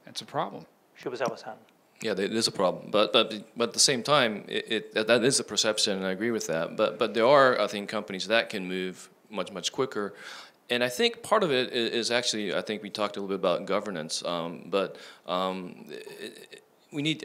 that's a problem. Shibusawa-san. Yeah, it is a problem, but but but at the same time, it, it that- that is a perception, and I agree with that. But but there are, I think, companies that can move much much quicker, and I think part of it is actually, I think we talked a little bit about governance, um, but um, we need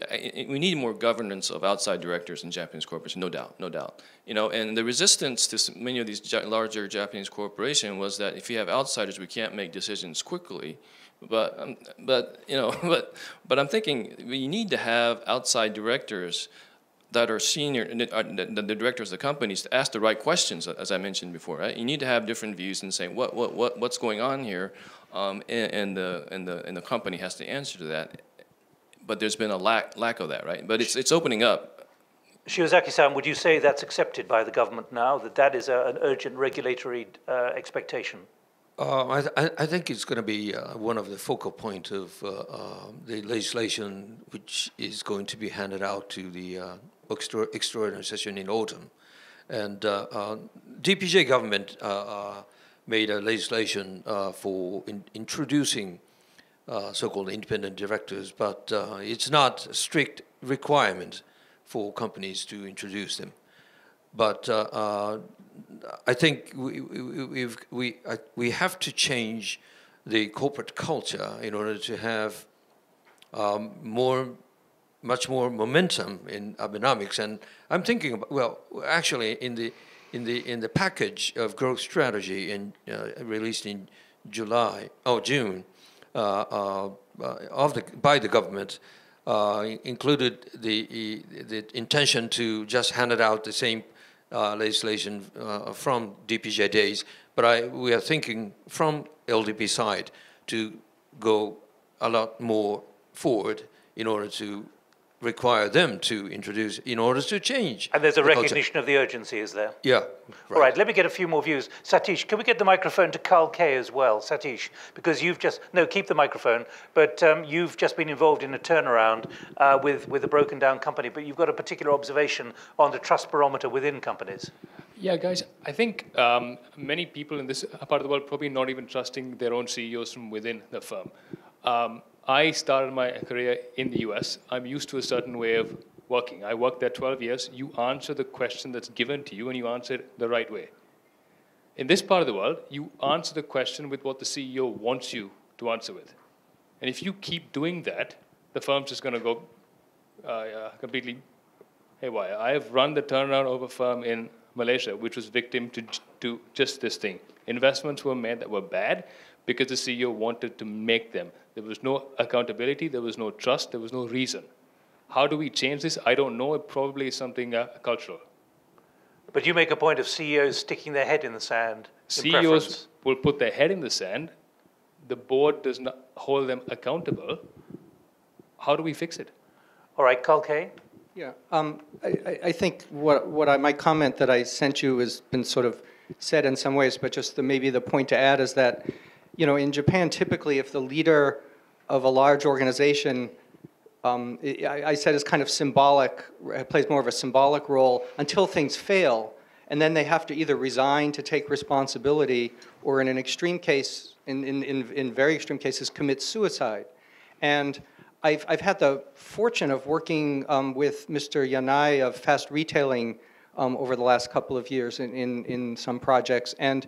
we need more governance of outside directors in Japanese corporations, no doubt, no doubt. You know, and the resistance to many of these larger Japanese corporations was that if you have outsiders, we can't make decisions quickly. But um, but you know, but but I'm thinking we need to have outside directors that are senior, uh, the, the the directors of the companies to ask the right questions, as I mentioned before. Right? You need to have different views and say what what what what's going on here, um, and, and the and the and the company has to answer to that but there's been a lack lack of that, right? But it's it's opening up. Shiozaki-san, would you say that's accepted by the government now, that that is a, an urgent regulatory uh, expectation? Uh, I, th- I- I think it's going to be uh, one of the focal point of uh, uh, the legislation which is going to be handed out to the uh, extra- extraordinary session in autumn. And uh, uh, DPJ government uh, made a legislation for in- introducing so-called independent directors, but it's not a strict requirement for companies to introduce them. But I think we, we, we, we have to change the corporate culture in order to have um, more, much more momentum in Abenomics. And I'm thinking about, well, actually, in the, in the, in the package of growth strategy in, uh, released in July, oh, June, uh, uh, of the, by the government, uh, included the, the intention to just hand it out the same uh, legislation from DPJ days, but I, we are thinking from LDP side to go a lot more forward in order to require them to introduce in order to change. And there's a the culture. recognition of the urgency, is there? Yeah. All right, let me get a few more views. Satish, can we get the microphone to Carl Kay as well? Satish, because you've just, no, keep the microphone, but um, you've just been involved in a turnaround uh, with, with a broken down company, but you've got a particular observation on the trust barometer within companies. Yeah, guys, I think um, many people in this part of the world probably not even trusting their own CEOs from within the firm. Um, I started my career in the US. I'm used to a certain way of working. I worked there 12 years. You answer the question that's given to you and you answer it the right way. In this part of the world, you answer the question with what the CEO wants you to answer with. And if you keep doing that, the firm's just going to go uh, uh, completely haywire. I have run the turnaround of a firm in Malaysia, which was victim to, to just this thing. Investments were made that were bad because the CEO wanted to make them. There was no accountability, there was no trust, there was no reason. How do we change this? I don't know. It probably is something uh, cultural. But you make a point of CEOs sticking their head in the sand. CEOs preference. will put their head in the sand. The board does not hold them accountable. How do we fix it? All right, Carl Kay. Yeah, um, I, I- I think what, what I, my comment that I sent you has been sort of said in some ways, but just the, maybe the point to add is that, you know, in Japan, typically, if the leader of a large organization, um, I, I said is kind of symbolic, plays more of a symbolic role until things fail, and then they have to either resign to take responsibility, or in an extreme case, in, in, in, in very extreme cases, commit suicide. And I've, I've had the fortune of working um, with Mr. Yanai of Fast Retailing um, over the last couple of years in, in, in some projects. And,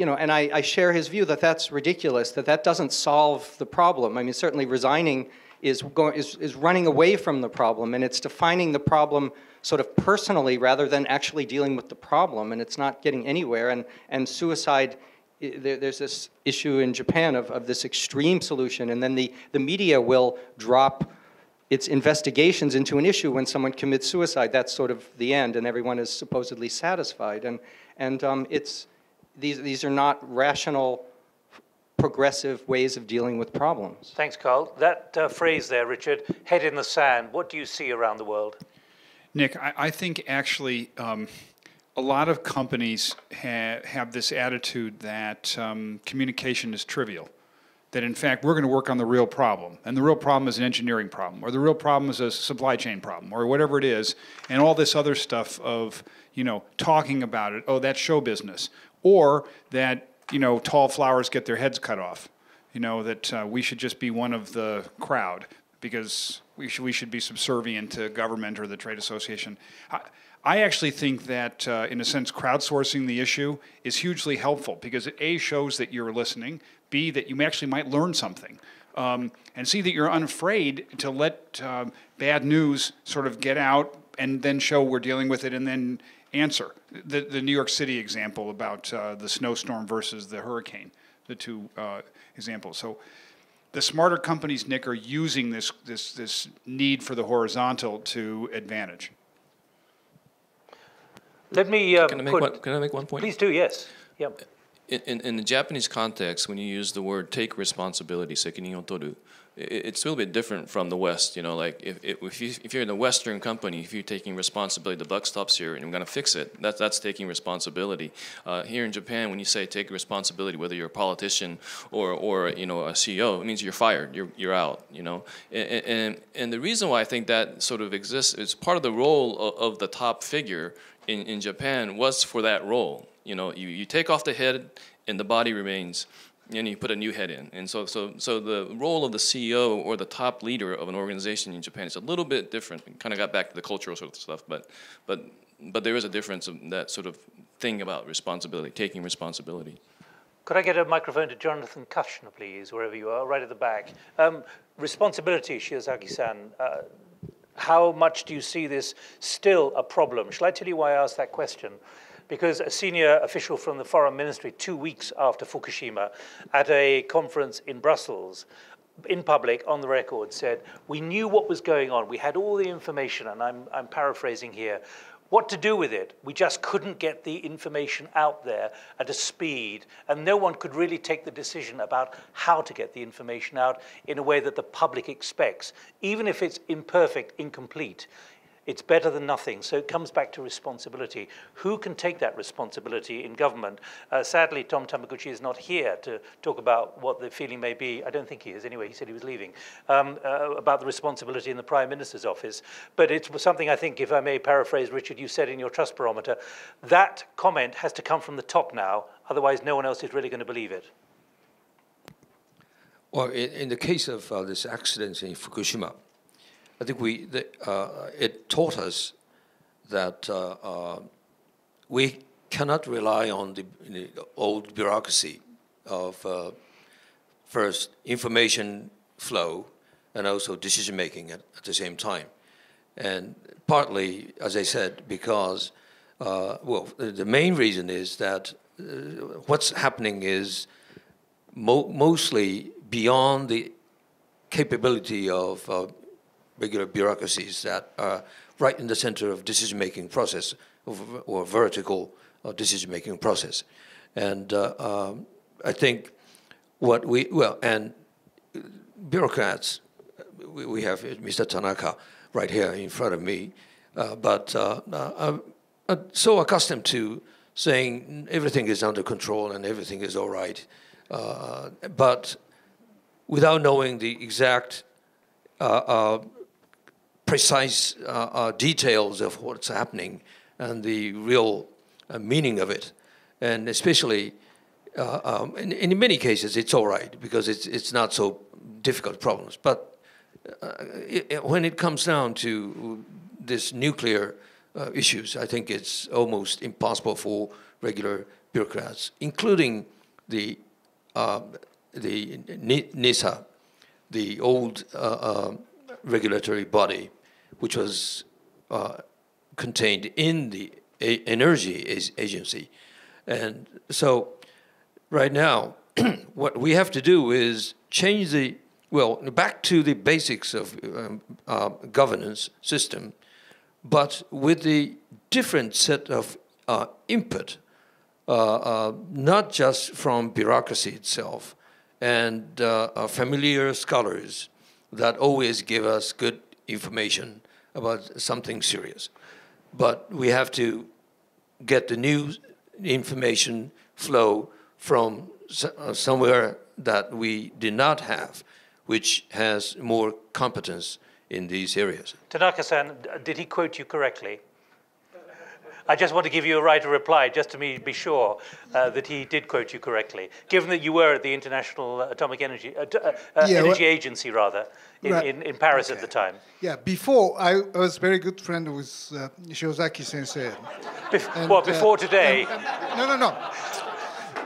you know, and I, I share his view that that's ridiculous, that that doesn't solve the problem. I mean, certainly resigning is, going, is, is running away from the problem, and it's defining the problem sort of personally rather than actually dealing with the problem, and it's not getting anywhere. And, and suicide there, there's this issue in Japan of, of this extreme solution, and then the, the media will drop its investigations into an issue when someone commits suicide. That's sort of the end, and everyone is supposedly satisfied. And, and um, it's, these, these are not rational, progressive ways of dealing with problems. Thanks, Carl. That uh, phrase there, Richard, head in the sand, what do you see around the world? Nick, I, I think actually um, a lot of companies ha- have this attitude that um, communication is trivial. That in fact we're going to work on the real problem, and the real problem is an engineering problem, or the real problem is a supply chain problem, or whatever it is, and all this other stuff of you know talking about it. Oh, that's show business, or that you know tall flowers get their heads cut off. You know that uh, we should just be one of the crowd because we should, we should be subservient to government or the trade association. I, I actually think that, uh, in a sense, crowdsourcing the issue is hugely helpful because it A shows that you're listening, B, that you actually might learn something, um, and C, that you're unafraid to let uh, bad news sort of get out and then show we're dealing with it and then answer. The, the New York City example about uh, the snowstorm versus the hurricane, the two uh, examples. So the smarter companies, Nick, are using this, this, this need for the horizontal to advantage. Let me uh, Can I make put, one, can I make one point? please do, yes. Yeah. In, in, in the Japanese context, when you use the word take responsibility, sekinin o toru, i- i- it's a little bit different from the West. You know, like if, if, you, if you're in a Western company, if you're taking responsibility, the buck stops here and you're going to fix it, that, that's taking responsibility. Uh, here in Japan, when you say take responsibility, whether you're a politician or, or you know, a CEO, it means you're fired, you're, you're out, you know. And, and, and the reason why I think that sort of exists is part of the role of, of the top figure in, in Japan was for that role. You know, you, you take off the head and the body remains, and you put a new head in. And so, so, so the role of the CEO or the top leader of an organization in Japan is a little bit different. Kind of got back to the cultural sort of stuff, but, but, but there is a difference of that sort of thing about responsibility, taking responsibility. Could I get a microphone to Jonathan Kushner, please, wherever you are, right at the back? Um, responsibility, Shiozaki-san. Uh, how much do you see this still a problem? Shall I tell you why I asked that question? Because a senior official from the foreign ministry, two weeks after Fukushima, at a conference in Brussels, in public, on the record, said, We knew what was going on. We had all the information, and I'm, I'm paraphrasing here. what to do with it. We just couldn't get the information out there at a speed, and no one could really take the decision about how to get the information out in a way that the public expects, even if it's imperfect, incomplete. It's better than nothing. So it comes back to responsibility. Who can take that responsibility in government? Uh, sadly, Tom Tamaguchi is not here to talk about what the feeling may be. I don't think he is anyway. He said he was leaving. Um, uh, about the responsibility in the Prime Minister's office. But it's something I think, if I may paraphrase, Richard, you said in your trust barometer, that comment has to come from the top now. Otherwise, no one else is really going to believe it. Well, in, in the case of uh, this accident in Fukushima, I think we the, uh, it taught us that uh, uh, we cannot rely on the, the old bureaucracy of uh, first information flow and also decision making at, at, the same time, and partly, as I said, because uh, well, the main reason is that uh, what's happening is mo mostly beyond the capability of regular bureaucracies that are right in the center of decision-making process or vertical uh, decision-making process. And uh, um, I think what we, well, and bureaucrats, we, we, have Mr. Tanaka right here in front of me, uh, but uh, uh, I'm so accustomed to saying everything is under control and everything is all right, uh, but without knowing the exact precise uh, uh, details of what's happening and the real uh, meaning of it. And especially, uh, um, in, in, many cases, it's all right because it's, it's not so difficult problems. But uh, it, when it comes down to this nuclear uh, issues, I think it's almost impossible for regular bureaucrats, including the the NISA, the old regulatory body, which was uh, contained in the A Energy Agency. And so right now, what we have to do is change the, well, back to the basics of um, uh, governance system, but with the different set of uh, input, uh, uh not just from bureaucracy itself, and uh, familiar scholars that always give us good information about something serious. But we have to get the new information flow from uh, somewhere that we did not have, which has more competence in these areas. Tanaka-san, did he quote you correctly? I just want to give you a right to reply, just to be sure uh, that he did quote you correctly, given that you were at the International Atomic Energy, uh, uh, yeah, Energy well, Agency, rather, in, right. in, in, Paris okay. at the time. Yeah, before I, was very good friend with uh, Shiozaki sensei. Bef and, well, before uh, today? And, and, no, no, no.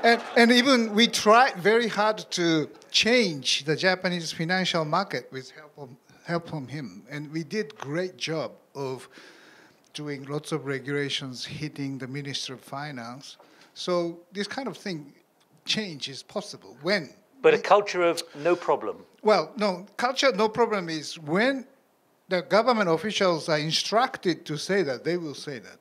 And, and even we tried very hard to change the Japanese financial market with help, of, help from him. And we did great job of doing lots of regulations hitting the Ministry of Finance. So this kind of thing, change is possible. When? But a culture of no problem. Well, no, culture no problem is when the government officials are instructed to say that, they will say that.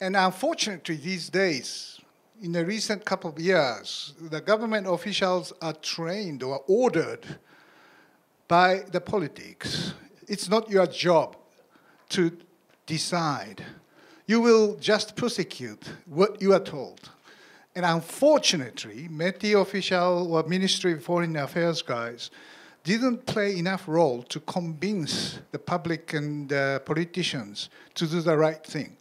And unfortunately, these days, in the recent couple of years, the government officials are trained or ordered by the politics. It's not your job to decide. You will just prosecute what you are told. And unfortunately, METI official or Ministry of Foreign Affairs guys didn't play enough role to convince the public and uh, politicians to do the right thing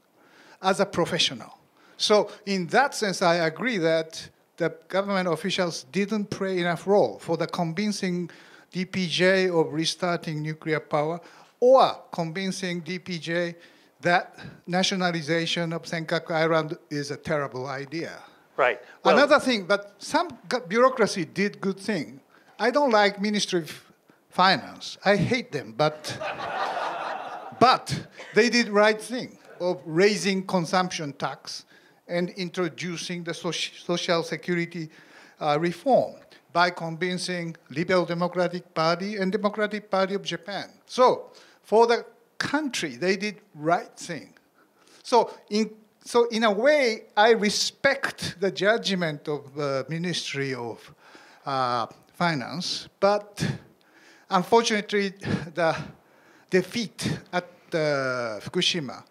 as a professional. So in that sense, I agree that the government officials didn't play enough role for the convincing DPJ of restarting nuclear power or convincing DPJ that nationalization of Senkaku Island is a terrible idea. Right. Well, Another thing, but some bureaucracy did good thing. I don't like Ministry of Finance. I hate them, but but they did right thing of raising consumption tax and introducing the social security uh, reform by convincing Liberal Democratic Party and Democratic Party of Japan. So for the country, they did right thing. So in so in a way, I respect the judgment of the Ministry of uh, Finance, but unfortunately, the defeat at uh, Fukushima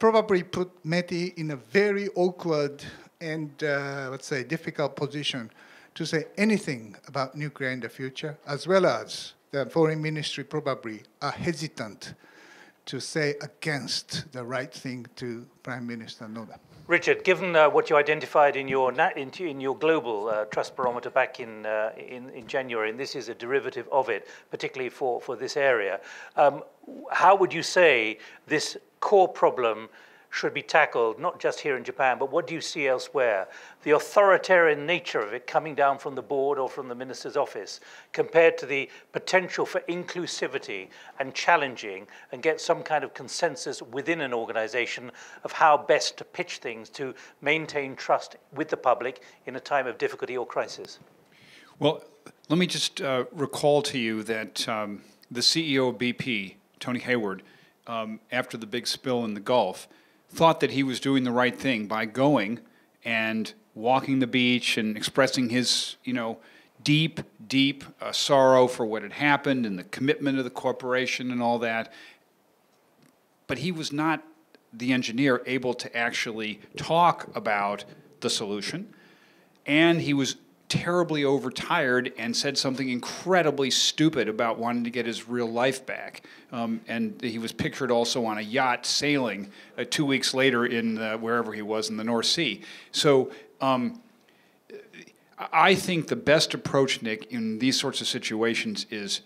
probably put METI in a very awkward and, uh, let's say, difficult position to say anything about nuclear in the future, as well as the foreign ministry probably are hesitant to say against the right thing to Prime Minister Noda. Richard, given uh, what you identified in your in, in your global uh, trust barometer back in, uh, in, in January, and this is a derivative of it, particularly for for this area, um, how would you say this core problem should be tackled, not just here in Japan, but what do you see elsewhere? The authoritarian nature of it coming down from the board or from the minister's office, compared to the potential for inclusivity and challenging and get some kind of consensus within an organization of how best to pitch things to maintain trust with the public in a time of difficulty or crisis. Well, let me just uh, recall to you that um, the CEO of BP, Tony Hayward, um, after the big spill in the Gulf, thought that he was doing the right thing by going and walking the beach and expressing his, you know, deep, deep uh, sorrow for what had happened and the commitment of the corporation and all that. But he was not the engineer able to actually talk about the solution. And he was terribly overtired and said something incredibly stupid about wanting to get his real life back. Um, and he was pictured also on a yacht sailing uh, two weeks later in wherever he was in the North Sea. So um, I think the best approach, Nick, in these sorts of situations is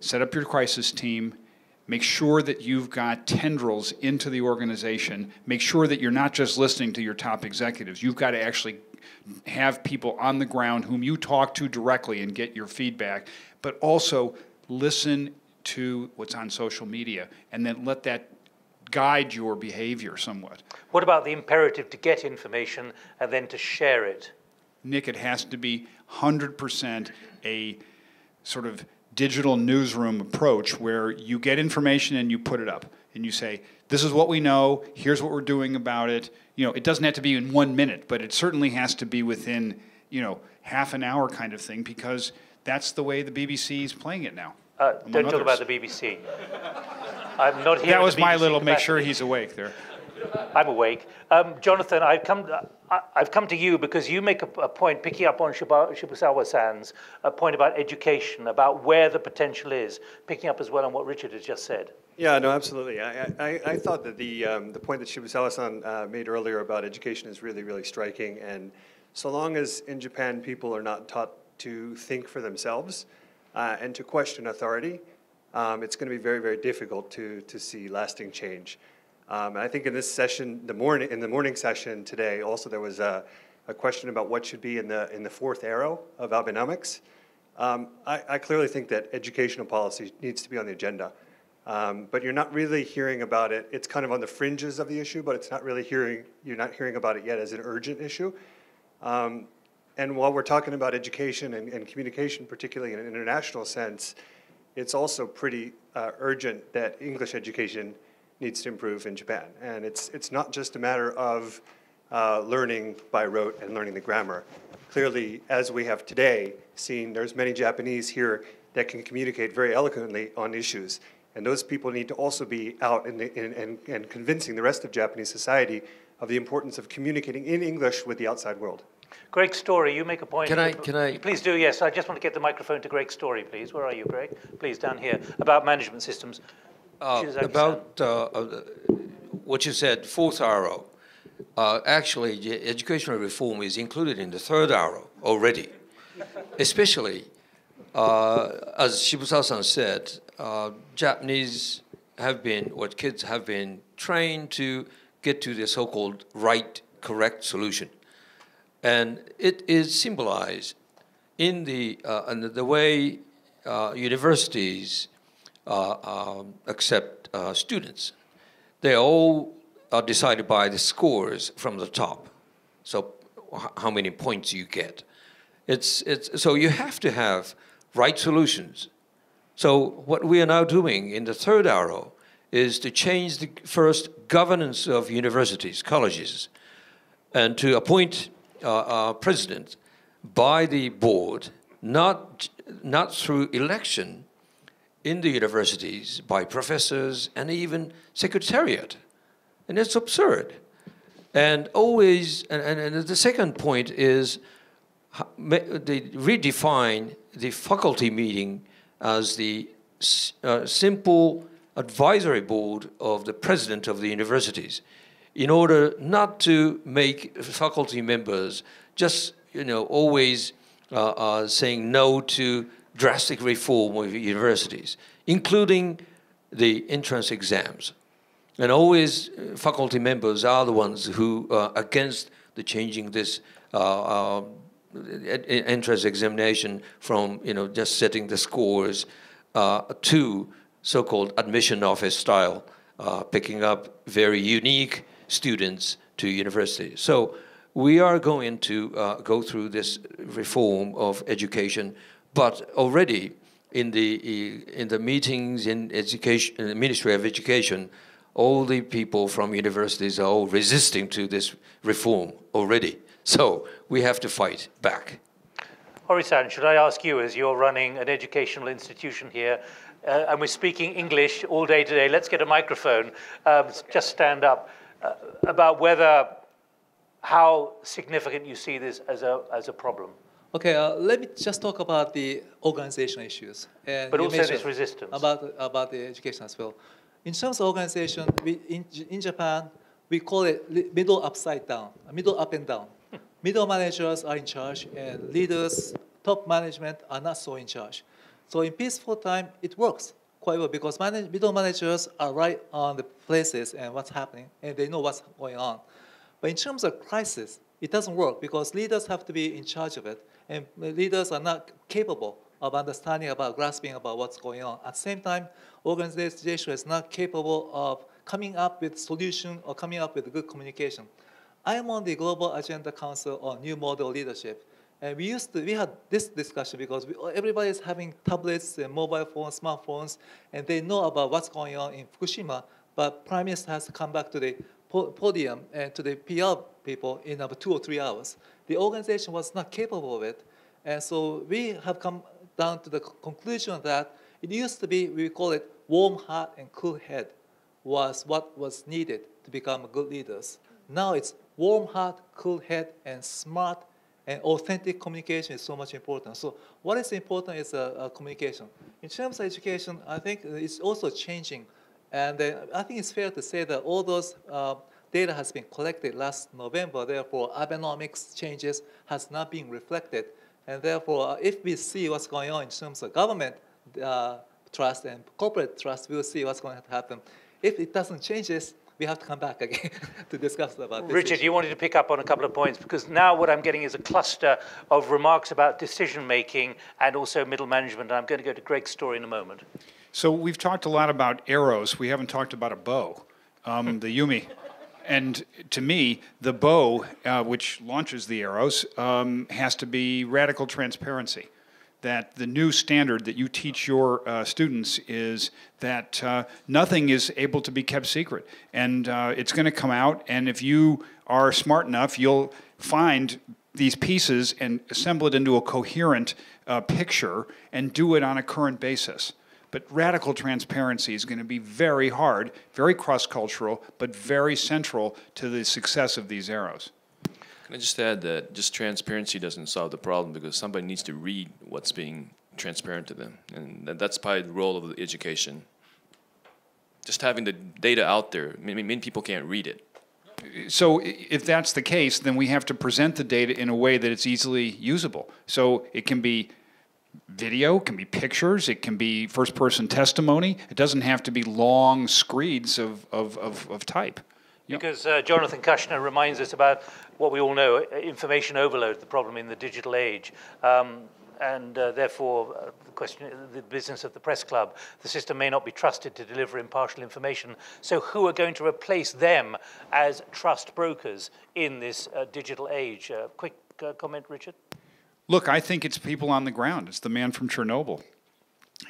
set up your crisis team. Make sure that you've got tendrils into the organization. Make sure that you're not just listening to your top executives. You've got to actually have people on the ground whom you talk to directly and get your feedback, but also listen to what's on social media and then let that guide your behavior somewhat. What about the imperative to get information and then to share it? Nick, it has to be 100% a sort of digital newsroom approach where you get information and you put it up and you say, this is what we know, here's what we're doing about it, you know, it doesn't have to be in one minute, but it certainly has to be within, you know, half an hour kind of thing because that's the way the BBC is playing it now. Uh, don't talk about the BBC. I'm not here. That was my little make sure he's awake there. I'm awake. Um, Jonathan, I've come, I, have come to you because you make a, a point, picking up on Shibusawa-san's a point about education, about where the potential is, picking up as well on what Richard has just said. Yeah, no, absolutely. I, I, I thought that the, um, the point that Shibusawa-san uh, made earlier about education is really, really striking. And so long as in Japan people are not taught to think for themselves uh, and to question authority, um, it's going to be very, very difficult to, to see lasting change. Um, I think in this session, the morning, in the morning session today, also there was a, a question about what should be in the, in the fourth arrow of Abenomics. Um, I, I clearly think that educational policy needs to be on the agenda. Um, but you're not really hearing about it. It's kind of on the fringes of the issue, but it's not really hearing, you're not hearing about it yet as an urgent issue. Um, and while we're talking about education and, and, communication, particularly in an international sense, it's also pretty uh, urgent that English education needs to improve in Japan. And it's, it's not just a matter of uh, learning by rote and learning the grammar. Clearly, as we have today, seen there's many Japanese here that can communicate very eloquently on issues. And those people need to also be out in the, in, in, and convincing the rest of Japanese society of the importance of communicating in English with the outside world. Greg Story, you make a point. Can I? Can I? Please do. Yes, I just want to get the microphone to Greg Story, please. Where are you, Greg? Please, down here about management systems. Uh, about uh, uh, what you said, fourth arrow. Uh, actually, educational reform is included in the third arrow already, especially uh, as Shibusawa-san said, uh, Japanese have been, or kids have been trained to get to the so-called right, correct solution. And it is symbolized in the, uh, in the way uh, universities uh, um, accept uh, students. They all are decided by the scores from the top. So how many points you get. It's, it's, so you have to have right solutions so what we are now doing in the third arrow is to change the first governance of universities, colleges, and to appoint uh, a president by the board, not, not through election in the universities by professors and even secretariat. And it's absurd. And always, and, and, and the second point is they redefine the faculty meeting as the uh, simple advisory board of the president of the universities in order not to make faculty members just you know always uh, uh, saying no to drastic reform of universities, including the entrance exams. And always uh, faculty members are the ones who are against the changing this uh, uh, entrance examination from you know just setting the scores uh, to so-called admission office style, uh, picking up very unique students to university. So we are going to uh, go through this reform of education, but already in the in the meetings in education, in the Ministry of Education, all the people from universities are all resisting to this reform already. So we have to fight back. Hori-san, should I ask you, as you're running an educational institution here, uh, and we're speaking English all day today, let's get a microphone, um, just stand up, uh, about whether, how significant you see this as a, as a problem. Okay, uh, let me just talk about the organization issues. And but also this resistance. About, about the education as well. In terms of organization, we, in, in Japan, we call it middle upside down, middle up and down. Middle managers are in charge, and leaders, top management are not so in charge. So in peaceful time, it works quite well because manage, middle managers are right on the places and what's happening, and they know what's going on. But in terms of crisis, it doesn't work because leaders have to be in charge of it, and leaders are not capable of understanding about grasping about what's going on. At the same time, organization is not capable of coming up with solution or coming up with good communication. I am on the Global Agenda Council on New Model Leadership. And we used to, we had this discussion because we, everybody is having tablets and mobile phones, smartphones, and they know about what's going on in Fukushima, but Prime Minister has to come back to the podium and to the PR people in about two or three hours. The organization was not capable of it. And so we have come down to the conclusion that it used to be, we call it warm heart and cool head was what was needed to become a good leaders. Now it's warm heart, cool head, and smart and authentic communication is so much important. So what is important is uh, uh, communication. In terms of education, I think it's also changing. And uh, I think it's fair to say that all those uh, data has been collected last November, therefore Abenomics changes has not been reflected. And therefore, uh, if we see what's going on in terms of government uh, trust and corporate trust, we'll see what's going to happen. If it doesn't change this, we have to come back again to discuss about this. Richard, issue. you wanted to pick up on a couple of points because now what I'm getting is a cluster of remarks about decision making and also middle management. And I'm going to go to Greg Story in a moment. So we've talked a lot about arrows. We haven't talked about a bow, um, the Yumi. And to me, the bow, uh, which launches the arrows, um, has to be radical transparency that the new standard that you teach your uh, students is that uh, nothing is able to be kept secret. And uh, it's going to come out, and if you are smart enough, you'll find these pieces and assemble it into a coherent uh, picture and do it on a current basis. But radical transparency is going to be very hard, very cross cultural, but very central to the success of these arrows. Can I just add that just transparency doesn't solve the problem because somebody needs to read what's being transparent to them. And that's probably the role of the education. Just having the data out there, many, people can't read it. So if that's the case, then we have to present the data in a way that it's easily usable. So it can be video, it can be pictures, it can be first person testimony. It doesn't have to be long screeds of, of, of, of type. Because uh, Jonathan Kushner reminds us about what we all know, uh, information overload, the problem in the digital age. Um, and uh, therefore, uh, the question, the business of the press club, the system may not be trusted to deliver impartial information. So, who are going to replace them as trust brokers in this uh, digital age? Uh, quick uh, comment, Richard. Look, I think it's people on the ground. It's the man from Chernobyl.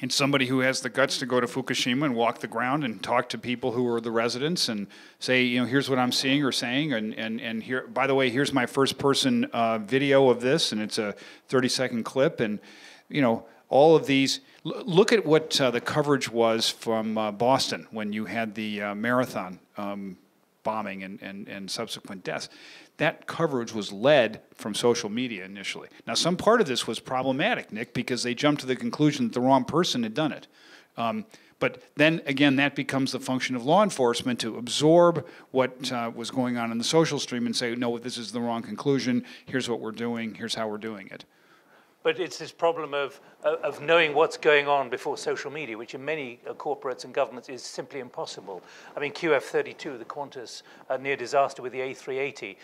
And somebody who has the guts to go to Fukushima and walk the ground and talk to people who are the residents and say, you know, here's what I'm seeing or saying, and and and here, by the way, here's my first person uh, video of this, and it's a 30 second clip, and you know, all of these. look at what uh, the coverage was from uh, Boston when you had the uh, marathon um, bombing and, and, and subsequent deaths that coverage was led from social media initially. Now, some part of this was problematic, Nick, because they jumped to the conclusion that the wrong person had done it. Um, but then again, that becomes the function of law enforcement to absorb what uh, was going on in the social stream and say, no, this is the wrong conclusion. Here's what we're doing. Here's how we're doing it. But it's this problem of, of knowing what's going on before social media, which in many uh, corporates and governments is simply impossible. I mean, QF32, the Qantas uh, near disaster with the A380,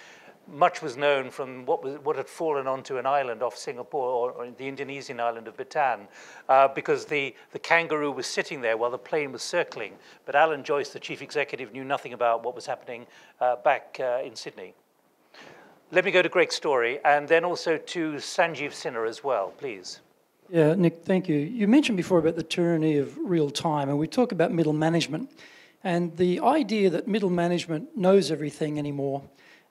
much was known from what, was, what had fallen onto an island off Singapore or, or the Indonesian island of Batam uh, because the, the kangaroo was sitting there while the plane was circling. But Alan Joyce, the chief executive, knew nothing about what was happening uh, back uh, in Sydney. Let me go to Greg Story and then also to Sanjeev Sinha as well, please. Yeah, Nick, thank you. You mentioned before about the tyranny of real time, and we talk about middle management. And the idea that middle management knows everything anymore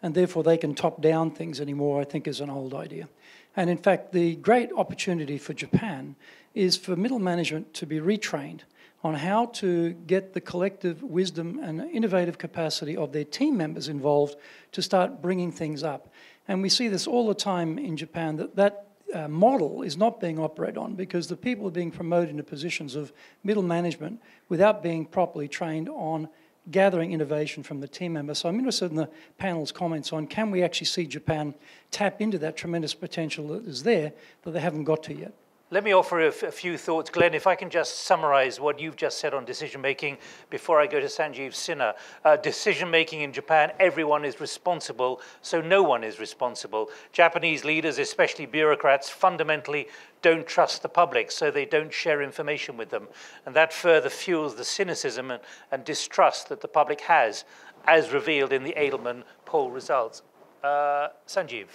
and therefore they can top down things anymore, I think is an old idea. And in fact, the great opportunity for Japan is for middle management to be retrained on how to get the collective wisdom and innovative capacity of their team members involved to start bringing things up. And we see this all the time in Japan that that uh, model is not being operated on because the people are being promoted into positions of middle management without being properly trained on gathering innovation from the team members. So I'm interested in the panel's comments on can we actually see Japan tap into that tremendous potential that is there that they haven't got to yet? Let me offer a, few thoughts. Glenn, if I can just summarize what you've just said on decision making before I go to Sanjeev Sinha. Uh, decision making in Japan, everyone is responsible, so no one is responsible. Japanese leaders, especially bureaucrats, fundamentally don't trust the public, so they don't share information with them. And that further fuels the cynicism and, and distrust that the public has, as revealed in the Edelman poll results. Uh, Sanjeev.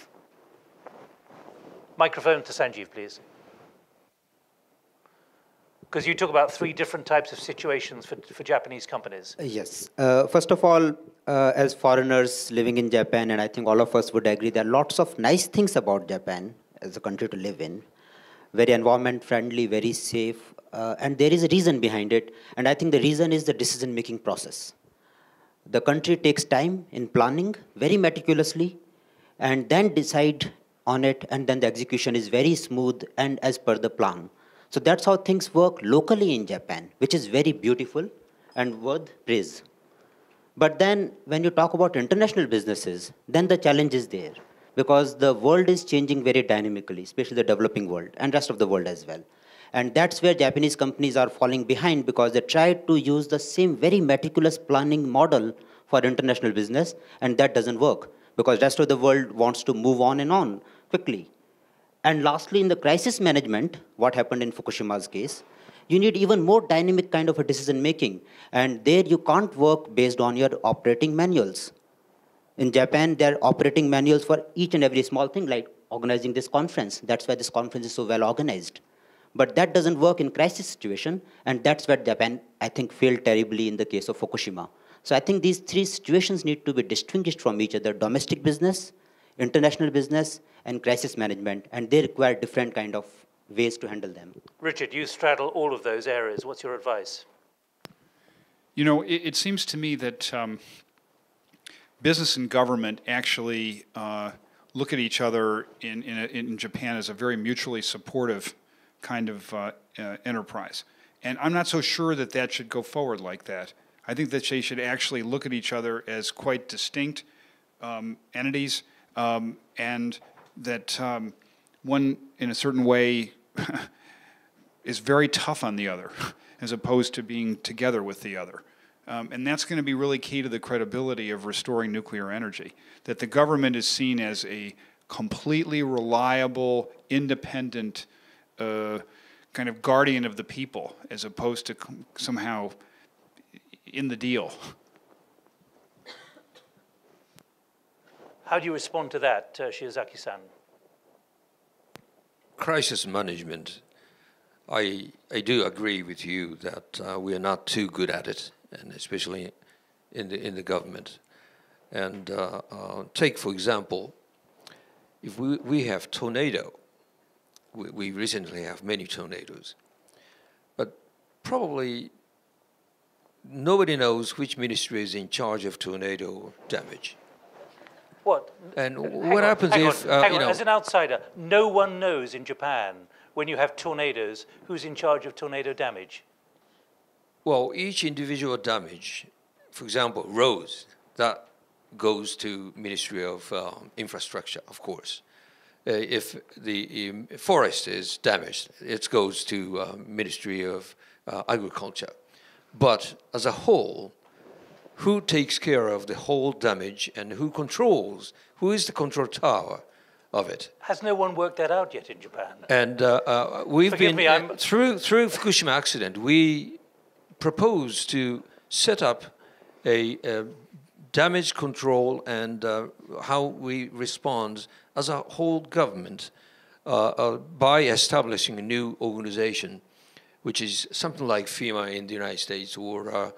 Microphone to Sanjeev, please. Because you talk about three different types of situations for, for Japanese companies. Uh, yes. Uh, first of all, uh, as foreigners living in Japan, and I think all of us would agree, there are lots of nice things about Japan as a country to live in. Very environment friendly, very safe, uh, and there is a reason behind it. And I think the reason is the decision making process. The country takes time in planning very meticulously, and then decide on it, and then the execution is very smooth and as per the plan. So that's how things work locally in Japan, which is very beautiful and worth praise. But then when you talk about international businesses, then the challenge is there because the world is changing very dynamically, especially the developing world and rest of the world as well. And that's where Japanese companies are falling behind because they try to use the same very meticulous planning model for international business, and that doesn't work because rest of the world wants to move on and on quickly. And lastly, in the crisis management, what happened in Fukushima's case, you need even more dynamic kind of a decision making. And there you can't work based on your operating manuals. In Japan, there are operating manuals for each and every small thing, like organizing this conference. That's why this conference is so well organized. But that doesn't work in crisis situation, and that's where Japan, I think, failed terribly in the case of Fukushima. So I think these three situations need to be distinguished from each other: domestic business, international business, and crisis management, and they require different kind of ways to handle them. Richard, you straddle all of those areas. What's your advice? You know, it, it seems to me that um, business and government actually uh, look at each other in, in, a, in, Japan as a very mutually supportive kind of uh, uh, enterprise. And I'm not so sure that that should go forward like that. I think that they should actually look at each other as quite distinct um, entities um, and that um, one, in a certain way, is very tough on the other, as opposed to being together with the other. Um, and that's going to be really key to the credibility of restoring nuclear energy. That the government is seen as a completely reliable, independent uh, kind of guardian of the people, as opposed to somehow in the deal. How do you respond to that, uh, Shiozaki-san? Crisis management I, I do agree with you that uh, we are not too good at it, and especially in the, in the government. And uh, uh, take, for example, if we, we have tornado, we, we recently have many tornadoes, but probably nobody knows which ministry is in charge of tornado damage. What? And what on, happens hang if, on, uh, hang you on, know, as an outsider, no one knows in Japan when you have tornadoes who's in charge of tornado damage. Well, each individual damage, for example, roads, that goes to Ministry of um, Infrastructure, of course. Uh, if the um, forest is damaged, it goes to uh, Ministry of uh, Agriculture. But as a whole, who takes care of the whole damage and who controls, who is the control tower of it? Has no one worked that out yet in Japan? And uh, uh, we've Forgive been me, uh, through through Fukushima accident. We proposed to set up a, a damage control and uh, how we respond as a whole government uh, uh, by establishing a new organization, which is something like FEMA in the United States or uh,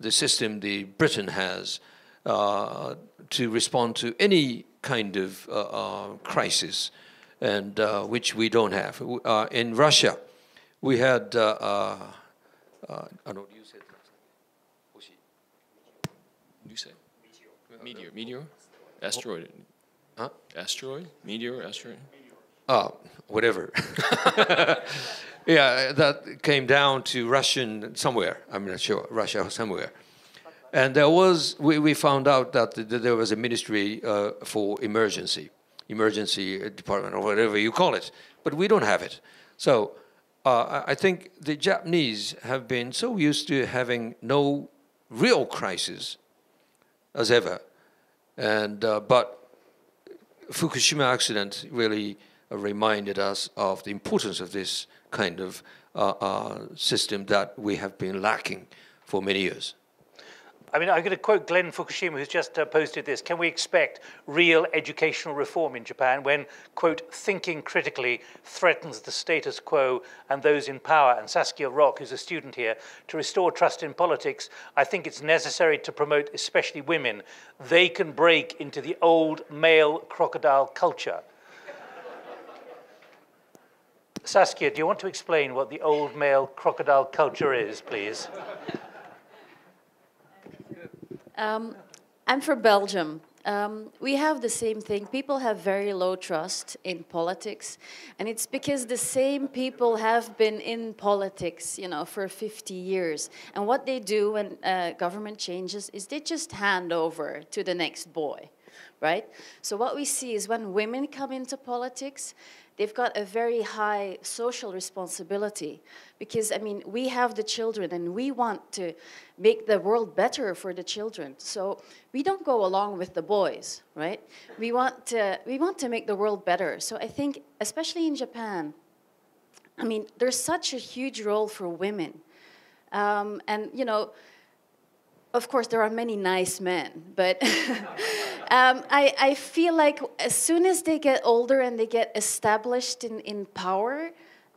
the system the Britain has uh, to respond to any kind of uh, uh, crisis, and uh, which we don't have. Uh, in Russia, we had. Uh, uh, uh, I don't you said you say? Meteor. Meteor? Asteroid. Huh? Asteroid? Meteor? Asteroid? Ah, whatever. yeah, that came down to Russian somewhere. I'm not sure, Russia or somewhere. And there was, we, we found out that, there was a ministry uh, for emergency, emergency department or whatever you call it, but we don't have it. So uh, I think the Japanese have been so used to having no real crisis as ever. And, uh, but Fukushima accident really reminded us of the importance of this kind of uh, uh, system that we have been lacking for many years. I mean, I'm going to quote Glenn Fukushima, who's just uh, posted this. Can we expect real educational reform in Japan when, quote, thinking critically threatens the status quo and those in power? And Saskia Rock, who's a student here, to restore trust in politics, I think it's necessary to promote especially women. They can break into the old male crocodile culture. Saskia, do you want to explain what the old male crocodile culture is, please? Um, I'm from Belgium. Um, we have the same thing. People have very low trust in politics, and it's because the same people have been in politics, you know, for 50 years. And what they do when uh, government changes is they just hand over to the next boy, right? So what we see is when women come into politics, they've got a very high social responsibility because i mean we have the children and we want to make the world better for the children. So we don't go along with the boys right? We want to we want to make the world better. So i think especially in japan i mean there's such a huge role for women. Um, and you know of course, there are many nice men, but um, I, I feel like as soon as they get older and they get established in, in power,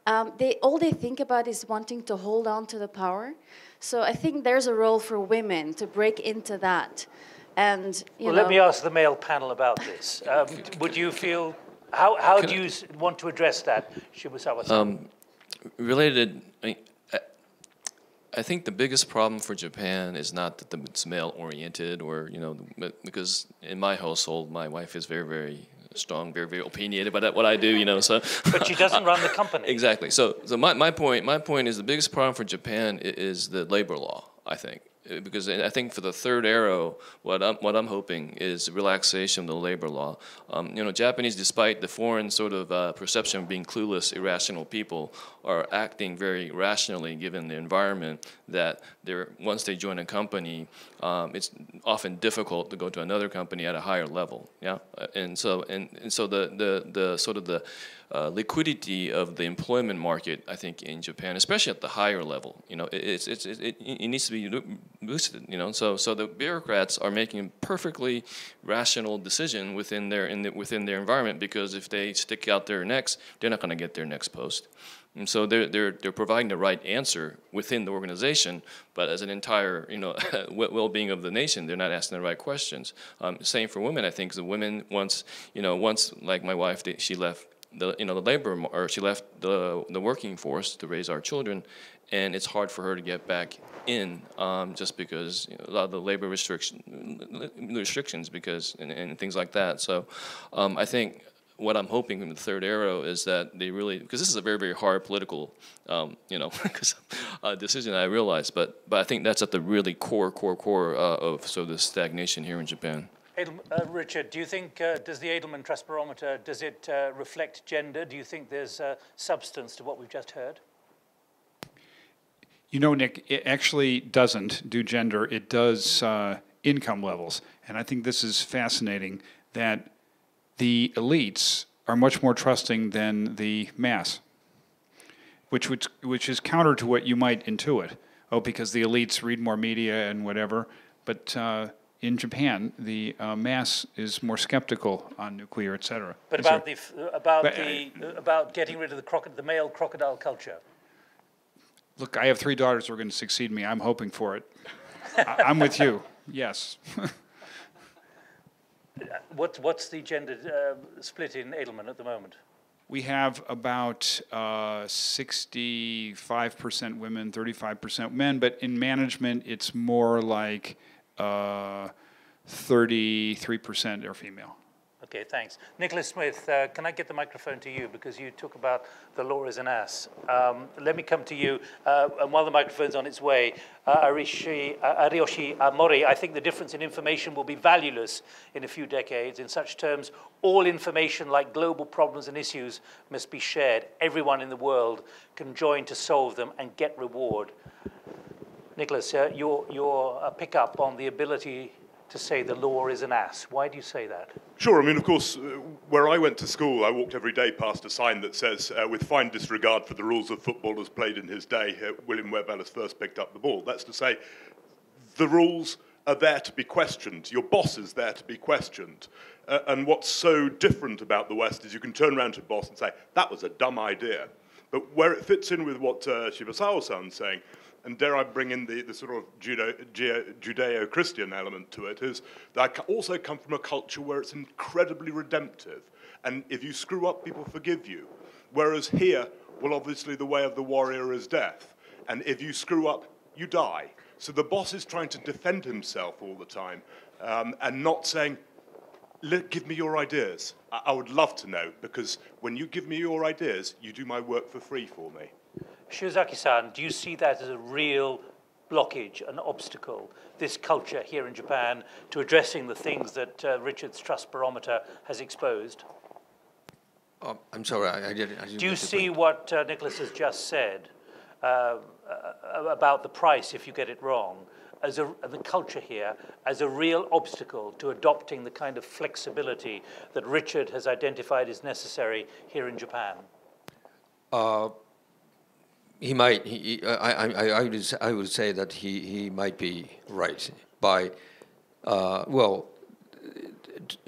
um, they, all they think about is wanting to hold on to the power. So I think there's a role for women to break into that. And, you well, know, let me ask the male panel about this. Um, would you feel, how, how Can do you s- want to address that, Shibusawa-san? Um, related, I, mean, I, think the biggest problem for Japan is not that it's male oriented or, you know, because in my household, my wife is very, very strong, very, very opinionated about what I do, you know, so. but she doesn't run the company. Exactly. So, so my, my point my point is the biggest problem for Japan is the labor law. I think because I think for the third arrow, what I'm what I'm hoping is relaxation of the labor law. Um, you know, Japanese, despite the foreign sort of uh, perception of being clueless, irrational people, are acting very rationally given the environment that they're once they join a company, um, it's often difficult to go to another company at a higher level. Yeah, Uh, and so and, and so the the the sort of the uh, liquidity of the employment market, I think, in Japan, especially at the higher level, you know, it, it, it, it needs to be boosted. You know, so so the bureaucrats are making a perfectly rational decision within their in the, within their environment because if they stick out their necks, they're not going to get their next post. And so they're, they're, they're providing the right answer within the organization, but as an entire, you know, well-being of the nation, they're not asking the right questions. Um, same for women, I think, the women once, you know, once, like my wife, they, she left the, you know, the labor, or she left the, the working force to raise our children, and it's hard for her to get back in um, just because you know, a lot of the labor restriction, restrictions because and, and things like that. So um, I think what I'm hoping from the third arrow is that they really, because this is a very, very hard political, um, you know, uh, decision, I realize, but, but I think that's at the really core, core, core uh, of of the stagnation here in Japan. Uh, Richard, do you think, uh, does the Edelman Trust Barometer, does it uh, reflect gender? Do you think there's uh, substance to what we've just heard? You know, Nik, it actually doesn't do gender. It does income levels. And I think this is fascinating that the elites are much more trusting than the mass, which, which, which is counter to what you might intuit. Oh, because the elites read more media and whatever. But uh, in Japan, the uh, mass is more skeptical on nuclear, et cetera. But is about, there, the, about, but, the, uh, about getting rid of the, croco the male crocodile culture. Look, I have three daughters who are going to succeed me. I'm hoping for it. I, I'm with you. Yes. What, what's the gender uh, split in Edelman at the moment? We have about uh, 65% women, 35% men, but in management, it's more like uh, 33% are female. Okay, thanks. Nicholas Smith, uh, can I get the microphone to you because you talk about the law is an ass. Um, let me come to you, uh, and while the microphone's on its way, uh, Arishi, uh, Ariyoshi Mori, I think the difference in information will be valueless in a few decades. In such terms, all information like global problems and issues must be shared. Everyone in the world can join to solve them and get reward. Nicholas, uh, your, your uh, pickup on the ability to say the law is an ass. Why do you say that? Sure. I mean, of course, uh, where I went to school, I walked every day past a sign that says, uh, with fine disregard for the rules of football as played in his day, uh, William Webb Ellis first picked up the ball. That's to say, the rules are there to be questioned. Your boss is there to be questioned. Uh, and what's so different about the West is you can turn around to boss and say, that was a dumb idea. But where it fits in with what uh, Shibusawa-san's saying, and dare I bring in the, the sort of Judeo Christian element to it, is that I also come from a culture where it's incredibly redemptive. And if you screw up, people forgive you. Whereas here, well, obviously, the way of the warrior is death. And if you screw up, you die. So the boss is trying to defend himself all the time um, and not saying, give me your ideas. I, I would love to know because when you give me your ideas, you do my work for free for me. Shiozaki-san, do you see that as a real blockage, an obstacle, this culture here in Japan, to addressing the things that uh, Richard's Trust Barometer has exposed? Oh, I'm sorry, I, I, didn't, I didn't. Do you see what uh, Nicholas has just said uh, uh, about the price if you get it wrong, as a, the culture here, as a real obstacle to adopting the kind of flexibility that Richard has identified as necessary here in Japan? He might. He, I, I, I, would, I would say that he, he might be right. By uh, well,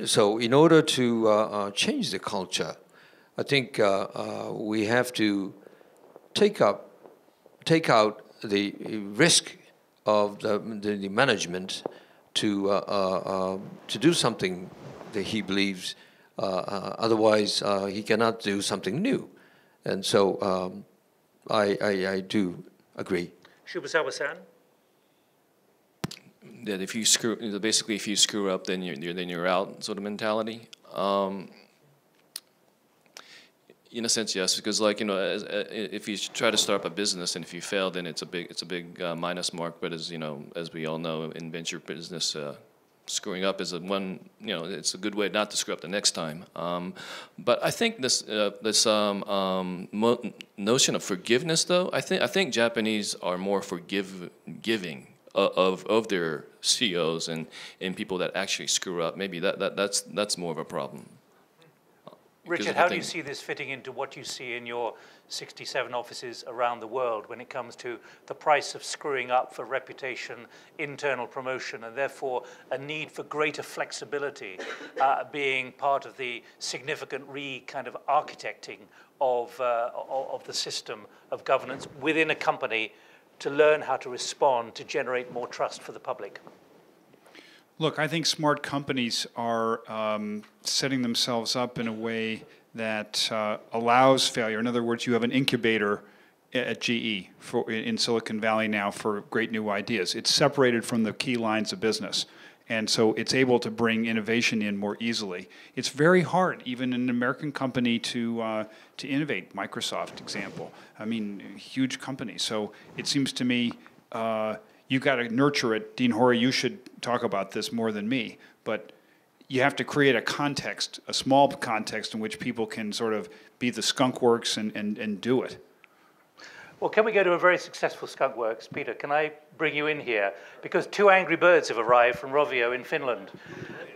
so in order to uh, uh, change the culture, I think uh, uh, we have to take up, take out the risk of the, the, the management to to do something that he believes. otherwise, he cannot do something new, and so. Um, I, I, I do agree. Shibusawa-san? That if you screw, basically if you screw up, then you're, you're then you're out sort of mentality. Um, in a sense, yes, because like you know, as, uh, if you try to start up a business and if you fail, then it's a big it's a big uh, minus mark. But as you know, as we all know, in venture business, uh, screwing up is a one, you know, it's a good way not to screw up the next time. Um, but I think this uh, this um, um, notion of forgiveness, though, I think I think Japanese are more forgive giving of of their CEOs and and people that actually screw up. Maybe that, that that's that's more of a problem. Richard, how do you see this fitting into what you see in your 67 offices around the world when it comes to the price of screwing up for reputation, internal promotion, and therefore a need for greater flexibility uh, being part of the significant re kind of architecting of, uh, of the system of governance within a company to learn how to respond to generate more trust for the public? Look, I think smart companies are um, setting themselves up in a way that uh, allows failure. In other words, you have an incubator at GE for, in Silicon Valley now for great new ideas. It's separated from the key lines of business. And so it's able to bring innovation in more easily. It's very hard, even in an American company, to, uh, to innovate. Microsoft, example. I mean, huge company. So it seems to me uh, you got to nurture it. Dean Hori, you should talk about this more than me, but you have to create a context, a small context in which people can sort of be the skunk works and, and, and do it. Well, can we go to a very successful skunk works? Peter, can I bring you in here? Because two angry birds have arrived from Rovio in Finland.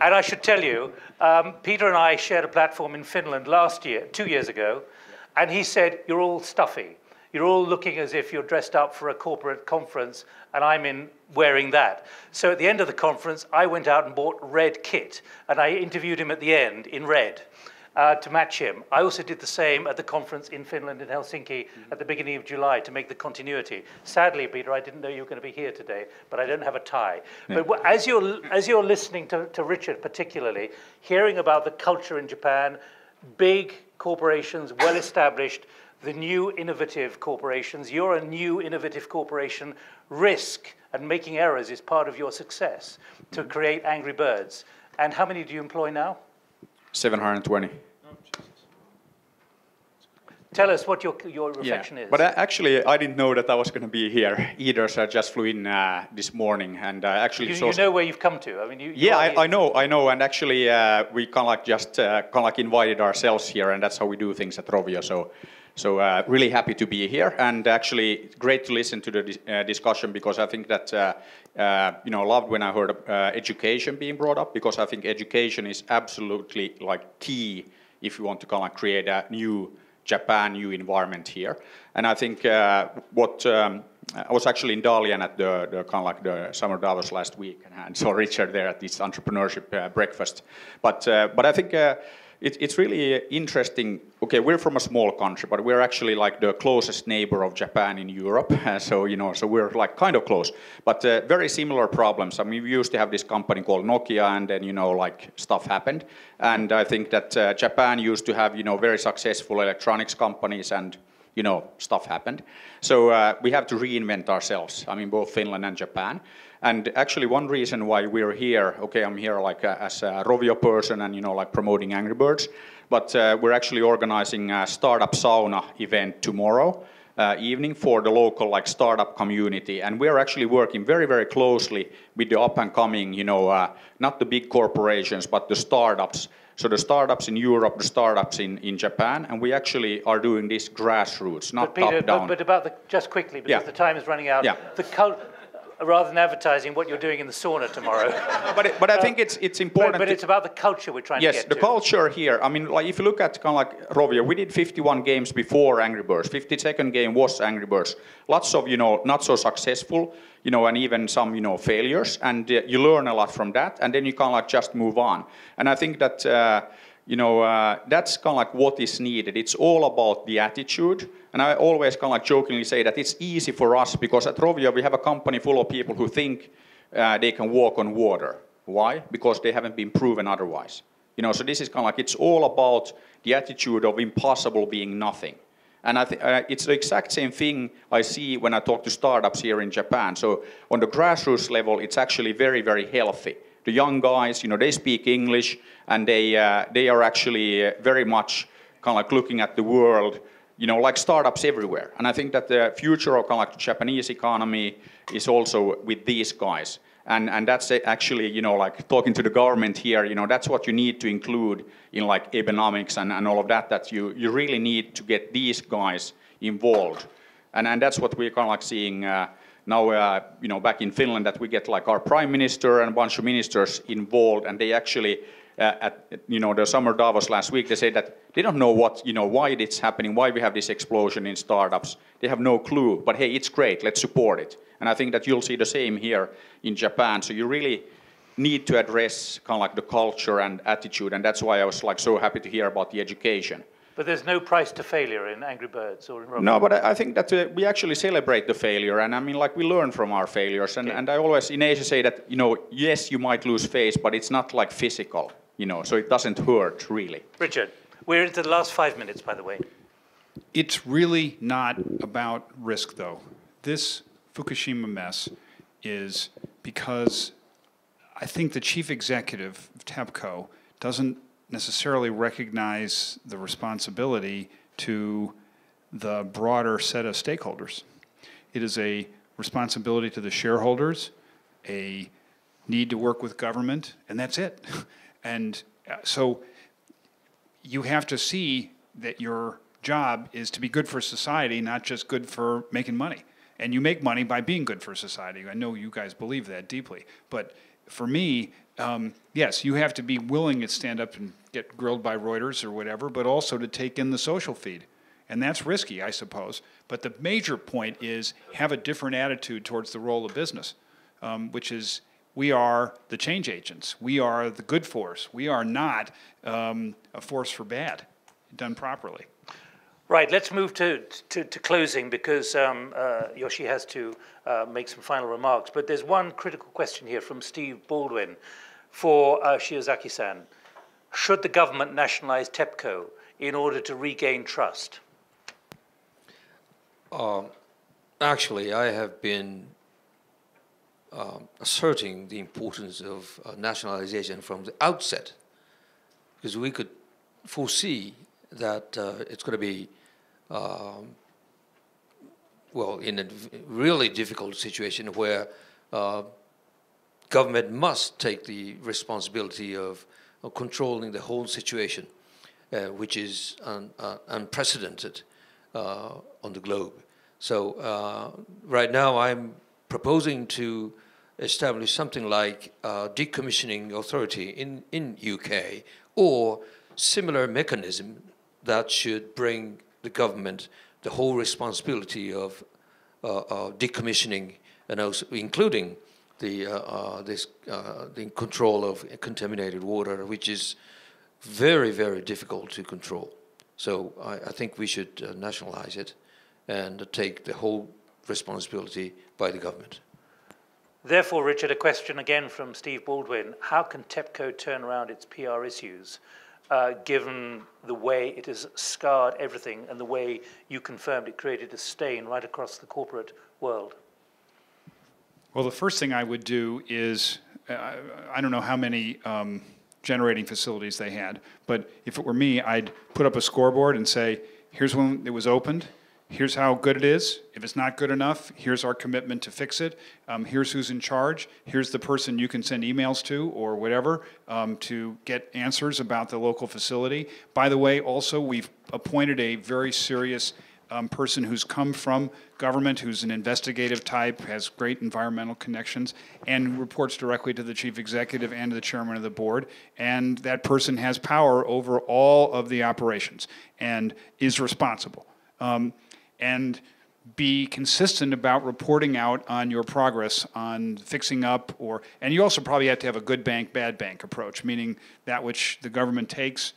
And I should tell you, um, Peter and I shared a platform in Finland last year, two years ago, and he said, You're all stuffy. You're all looking as if you're dressed up for a corporate conference, and I'm in wearing that. So at the end of the conference, I went out and bought red kit, and I interviewed him at the end in red uh, to match him. I also did the same at the conference in Finland in Helsinki at the beginning of July to make the continuity. Sadly, Peter, I didn't know you were going to be here today, but I don't have a tie. But as you're as you're listening to, to Richard, particularly hearing about the culture in Japan, big corporations, well established. The new innovative corporations, you're a new innovative corporation. Risk and making errors is part of your success to create Angry Birds. And how many do you employ now? 720. Tell us what your, your reflection is. But uh, actually, I didn't know that I was going to be here either, so I just flew in uh, this morning and uh, actually you, you know where you've come to. I mean, you. you yeah, I. I know, I know, and actually, uh, we kind of like just uh, kind of like invited ourselves here, and that's how we do things at Rovio. So, so uh, really happy to be here, and actually great to listen to the uh, discussion because I think that uh, uh, you know I loved when I heard uh, education being brought up because I think education is absolutely like key if you want to kind of create a new Japan, new environment here. And I think uh, what um, I was actually in Dalian at the, the kind of like the summer Davos last week, and I saw Richard there at this entrepreneurship breakfast. But but I think. Uh, it, it's really interesting. Okay, we're from a small country, but we're actually like the closest neighbor of Japan in Europe. so you know, so we're like kind of close, but uh, very similar problems. I mean, we used to have this company called Nokia, and then you know, like stuff happened. And I think that uh, Japan used to have you know very successful electronics companies, and you know, stuff happened. So uh, we have to reinvent ourselves. I mean, both Finland and Japan. And actually, one reason why we're here, okay, I'm here like uh, as a Rovio person and you know like promoting Angry Birds, but uh, we're actually organizing a startup sauna event tomorrow. Uh, evening for the local like startup community, and we are actually working very very closely with the up and coming, you know, uh, not the big corporations but the startups. So the startups in Europe, the startups in, in Japan, and we actually are doing this grassroots, not but Peter, top down. but, but about the just quickly because Yeah. the time is running out. Yeah. The cul- rather than advertising what you're doing in the sauna tomorrow. but it, but I think it's it's important. But, but it's about the culture we're trying yes, to get the to. culture here. I mean, like if you look at kind of like Rovio, we did 51 games before Angry Birds. 52nd game was Angry Birds. Lots of you know not so successful, you know, and even some you know failures, and uh, you learn a lot from that, and then you kind of like just move on. And I think that. Uh, you know, uh, that's kind of like what is needed. It's all about the attitude. And I always kind of like jokingly say that it's easy for us because at Rovio we have a company full of people who think uh, they can walk on water. Why? Because they haven't been proven otherwise. You know, so this is kind of like it's all about the attitude of impossible being nothing. And I th- uh, it's the exact same thing I see when I talk to startups here in Japan. So on the grassroots level, it's actually very, very healthy. The young guys, you know, they speak English and they, uh, they are actually uh, very much kind of like looking at the world, you know, like startups everywhere. And I think that the future of kind of like the Japanese economy is also with these guys. And, and that's actually, you know, like talking to the government here, you know, that's what you need to include in like economics and, and all of that, that you, you really need to get these guys involved. And, and that's what we're kind of like seeing uh, now, uh, you know, back in Finland, that we get like our prime minister and a bunch of ministers involved, and they actually uh, at you know the summer Davos last week, they said that they don't know what you know why it's happening, why we have this explosion in startups. They have no clue. But hey, it's great. Let's support it. And I think that you'll see the same here in Japan. So you really need to address kind of like the culture and attitude, and that's why I was like so happy to hear about the education. But there's no price to failure in Angry Birds or in Rovio. No, but I I think that uh, we actually celebrate the failure, and I mean, like we learn from our failures. And, and I always in Asia say that you know, yes, you might lose face, but it's not like physical, you know, so it doesn't hurt really. Richard, we're into the last five minutes, by the way. It's really not about risk, though. This Fukushima mess is because I think the chief executive of TEPCO doesn't necessarily recognize the responsibility to the broader set of stakeholders. It is a responsibility to the shareholders, a need to work with government, and that's it. And uh, so you have to see that your job is to be good for society, not just good for making money. And you make money by being good for society. I know you guys believe that deeply. But for me, um, yes, you have to be willing to stand up and get grilled by Reuters or whatever, but also to take in the social feed. And that's risky, I suppose. But the major point is have a different attitude towards the role of business, um, which is we are the change agents. We are the good force. We are not um, a force for bad, done properly. Right, let's move to, to, to closing because um, uh, Yoshi has to uh, make some final remarks. But there's one critical question here from Steve Baldwin for uh, Shiozaki-san. Should the government nationalize TEPCO in order to regain trust? Um, actually, I have been um, asserting the importance of uh, nationalization from the outset because we could foresee that uh, it's going to be, um, well, in a really difficult situation where uh, government must take the responsibility of, of controlling the whole situation, uh, which is un, uh, unprecedented uh, on the globe. So uh, right now I'm proposing to establish something like a decommissioning authority in, in UK or similar mechanism that should bring the government the whole responsibility of uh, decommissioning and also including the, uh, uh this, uh, the control of contaminated water, which is very, very difficult to control. So I, I think we should nationalize it and take the whole responsibility by the government. Therefore, Richard, a question again from Steve Baldwin. How can TEPCO turn around its PR issues, uh, given the way it has scarred everything and the way you confirmed it created a stain right across the corporate world? Well, the first thing I would do is uh, I don't know how many um, generating facilities they had, but if it were me, I'd put up a scoreboard and say, here's when it was opened, here's how good it is. If it's not good enough, here's our commitment to fix it. Um, here's who's in charge. Here's the person you can send emails to or whatever um, to get answers about the local facility. By the way, also, we've appointed a very serious um, person who's come from government, who's an investigative type, has great environmental connections, and reports directly to the chief executive and to the chairman of the board. And that person has power over all of the operations and is responsible. Um, and be consistent about reporting out on your progress on fixing up or and you also probably have to have a good bank bad bank approach meaning that which the government takes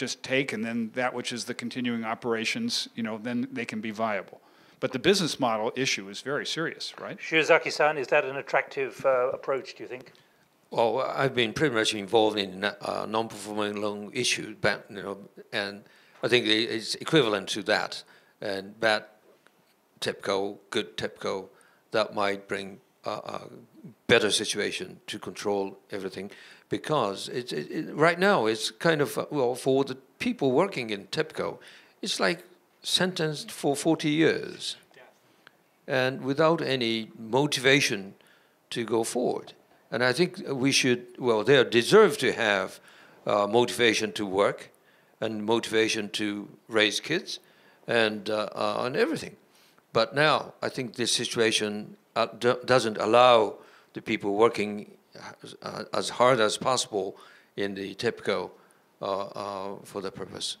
just take and then that which is the continuing operations you know then they can be viable. But the business model issue is very serious right? Shiozaki-san is that an attractive uh, approach do you think? Well i've been pretty much involved in uh, non-performing loan issue you know and i think it's equivalent to that. And bad TEPCO, good TEPCO, that might bring a, a better situation to control everything because it, it, it, right now it's kind of, well, for the people working in TEPCO, it's like sentenced for 40 years and without any motivation to go forward. And I think we should, well, they deserve to have uh, motivation to work and motivation to raise kids and uh, uh, on everything. But now I think this situation uh, doesn't allow the people working as hard as possible in the TEPCO uh, uh, for that purpose.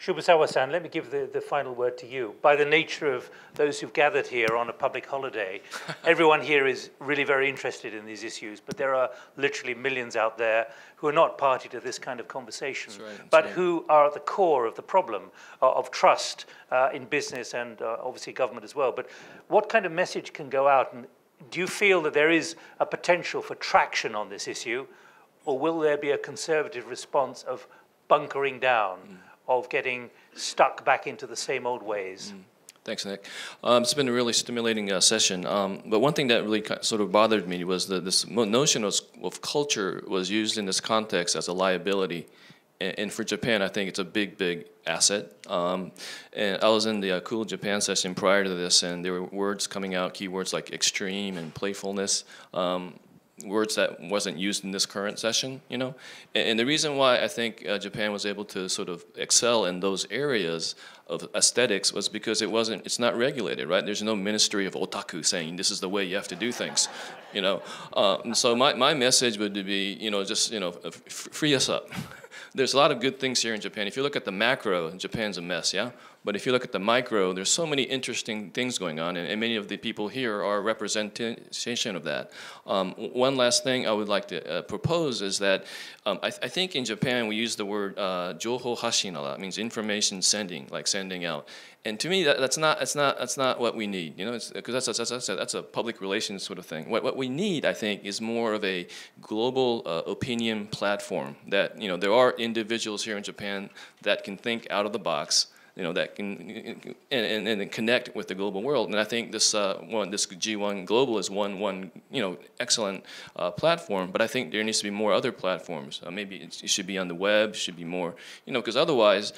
Shibusawa-san, let me give the, the final word to you. By the nature of those who've gathered here on a public holiday, everyone here is really very interested in these issues, but there are literally millions out there who are not party to this kind of conversation, right, but right. who are at the core of the problem uh, of trust uh, in business and uh, obviously government as well. But what kind of message can go out? And do you feel that there is a potential for traction on this issue, or will there be a conservative response of bunkering down? of getting stuck back into the same old ways. Thanks, Nik. Um, it's been a really stimulating uh, session. Um, but one thing that really sort of bothered me was that this notion of, of culture was used in this context as a liability. And, for Japan, I think it's a big, big asset. Um, and I was in the uh, Cool Japan session prior to this, and there were words coming out, keywords like extreme and playfulness. Um, words that wasn't used in this current session, you know? And, and the reason why I think uh, Japan was able to sort of excel in those areas of aesthetics was because it wasn't, it's not regulated, right? There's no ministry of otaku saying this is the way you have to do things, you know? Uh, so my, my message would be, you know, just, you know, free us up. There's a lot of good things here in Japan. If you look at the macro, Japan's a mess, yeah? But if you look at the micro, there's so many interesting things going on, and, and many of the people here are a representation of that. Um, one last thing I would like to uh, propose is that um, I, th- I think in Japan we use the word uh, joho hashin a lot. Means information sending, like sending out. And to me, that, that's not that's not that's not what we need. You know, because that's, that's that's a, that's a public relations sort of thing. What what we need, I think, is more of a global uh, opinion platform. That you know, there are individuals here in Japan that can think out of the box you know that can and, and, and connect with the global world. And I think this uh, one this G1 Global is one one you know excellent uh, platform. But I think there needs to be more other platforms. Uh, maybe it, it should be on the web. Should be more you know because otherwise.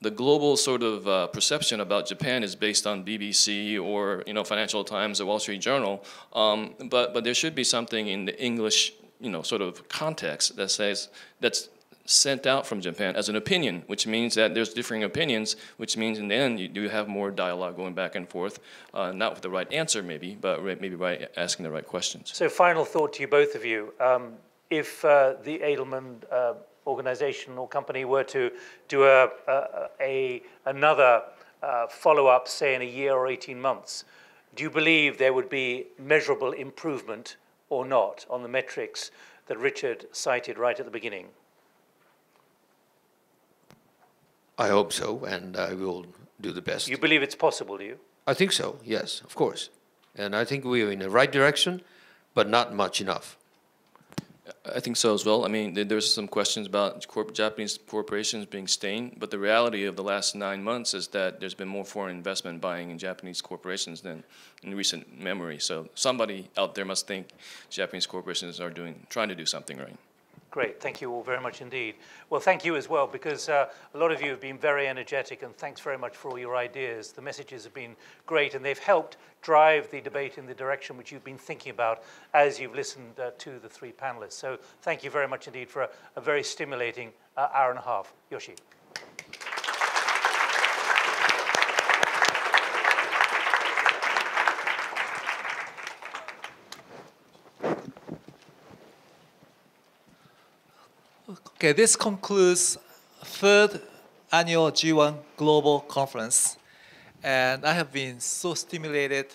The global sort of uh, perception about Japan is based on BBC or you know Financial Times or Wall Street Journal, um, but but there should be something in the English you know sort of context that says that's sent out from Japan as an opinion, which means that there's differing opinions, which means in the end you do have more dialogue going back and forth, uh, not with the right answer maybe, but maybe by asking the right questions. So, final thought to you, both of you. Um, if uh, the Edelman uh, organization or company were to do a, a, a another uh, follow-up, say in a year or 18 months, do you believe there would be measurable improvement or not on the metrics that Richard cited right at the beginning? I hope so, and I will do the best. You believe it's possible, do you? I think so, yes, of course. And I think we are in the right direction, but not much enough. I think so as well. I mean, there- there's some questions about corp- Japanese corporations being stained, but the reality of the last nine months is that there's been more foreign investment buying in Japanese corporations than in recent memory. So somebody out there must think Japanese corporations are doing, trying to do something right. Great, thank you all very much indeed. Well, thank you as well, because uh, a lot of you have been very energetic, and thanks very much for all your ideas. The messages have been great, and they've helped drive the debate in the direction which you've been thinking about as you've listened uh, to the three panelists. So thank you very much indeed for a, a very stimulating uh, hour and a half. Yoshi. Okay, this concludes third annual G1 Global Conference. And I have been so stimulated,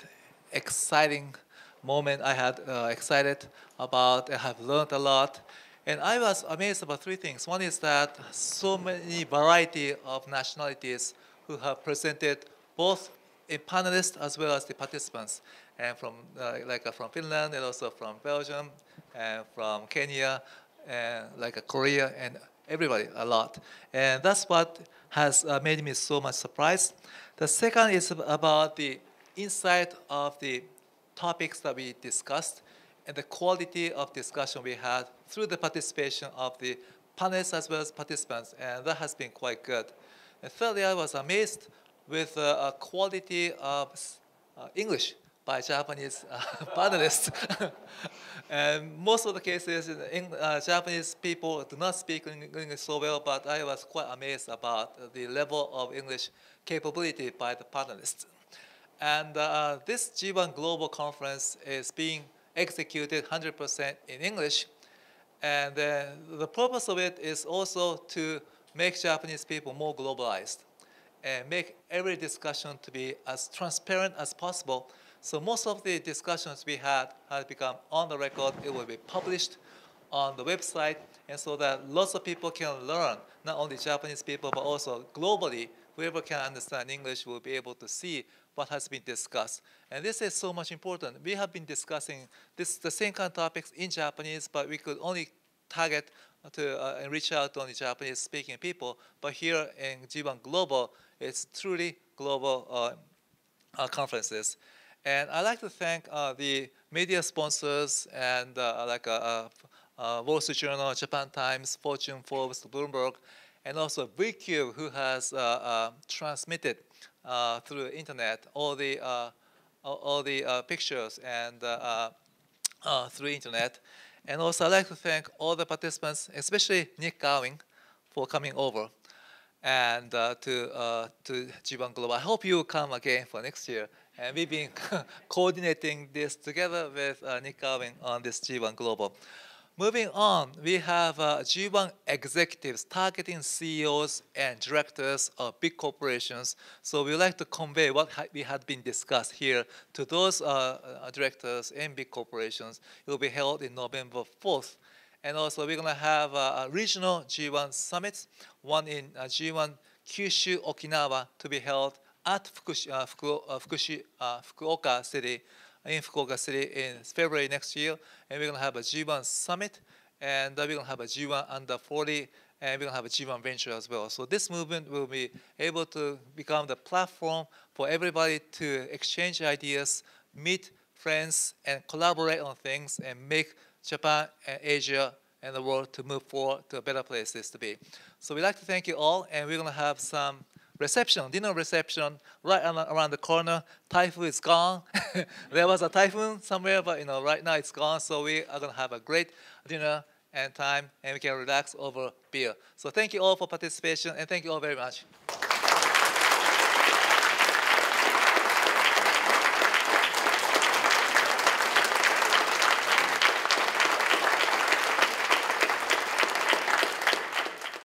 exciting moment I had uh, excited about, I have learned a lot. And I was amazed about three things. One is that so many variety of nationalities who have presented both in panelists as well as the participants, and from uh, like uh, from Finland and also from Belgium and from Kenya and like Korea and everybody a lot. And that's what has uh, made me so much surprised. The second is about the insight of the topics that we discussed and the quality of discussion we had through the participation of the panelists as well as participants, and that has been quite good. And thirdly, I was amazed with the uh, quality of uh, English by Japanese uh, panelists. and most of the cases, in uh, Japanese people do not speak English so well, but I was quite amazed about the level of English capability by the panelists. And uh, this G1 Global Conference is being executed 100% in English. And uh, the purpose of it is also to make Japanese people more globalized and make every discussion to be as transparent as possible. So most of the discussions we had have become on the record. It will be published on the website, and so that lots of people can learn, not only Japanese people, but also globally, whoever can understand English will be able to see what has been discussed. And this is so much important. We have been discussing this, the same kind of topics in Japanese, but we could only target to uh, and reach out to only Japanese speaking people. But here in G1 Global, it's truly global uh, uh, conferences. And I'd like to thank uh, the media sponsors and uh, like uh, Wall Street Journal, Japan Times, Fortune, Forbes, Bloomberg, and also VCube, who has transmitted through the internet all the all the pictures and through internet. And also, I'd like to thank all the participants, especially Nik Gowing, for coming over and uh, to uh, to G1 Global. I hope you come again for next year. And we've been coordinating this together with uh, Nik Gowing on this G1 Global. Moving on, we have uh, G1 executives targeting CEOs and directors of big corporations. So we'd like to convey what ha we had been discussed here to those uh, uh directors and big corporations. It will be held in November 4th. And also we're going to have a, a regional G1 summits, one in uh, G1 Kyushu, Okinawa, to be held at Fukushi, uh, uh, uh, Fukuoka City in Fukuoka City in February next year, and we're going to have a G1 summit, and we're going to have a G1 under 40, and we're going to have a G1 venture as well. So this movement will be able to become the platform for everybody to exchange ideas, meet friends, and collaborate on things, and make Japan and Asia and the world to move forward to a better places to be. So we'd like to thank you all, and we're going to have some reception, dinner reception, right around the corner. Typhoon is gone. there was a typhoon somewhere, but you know, right now it's gone. So we are gonna have a great dinner and time, and we can relax over beer. So thank you all for participation, and thank you all very much.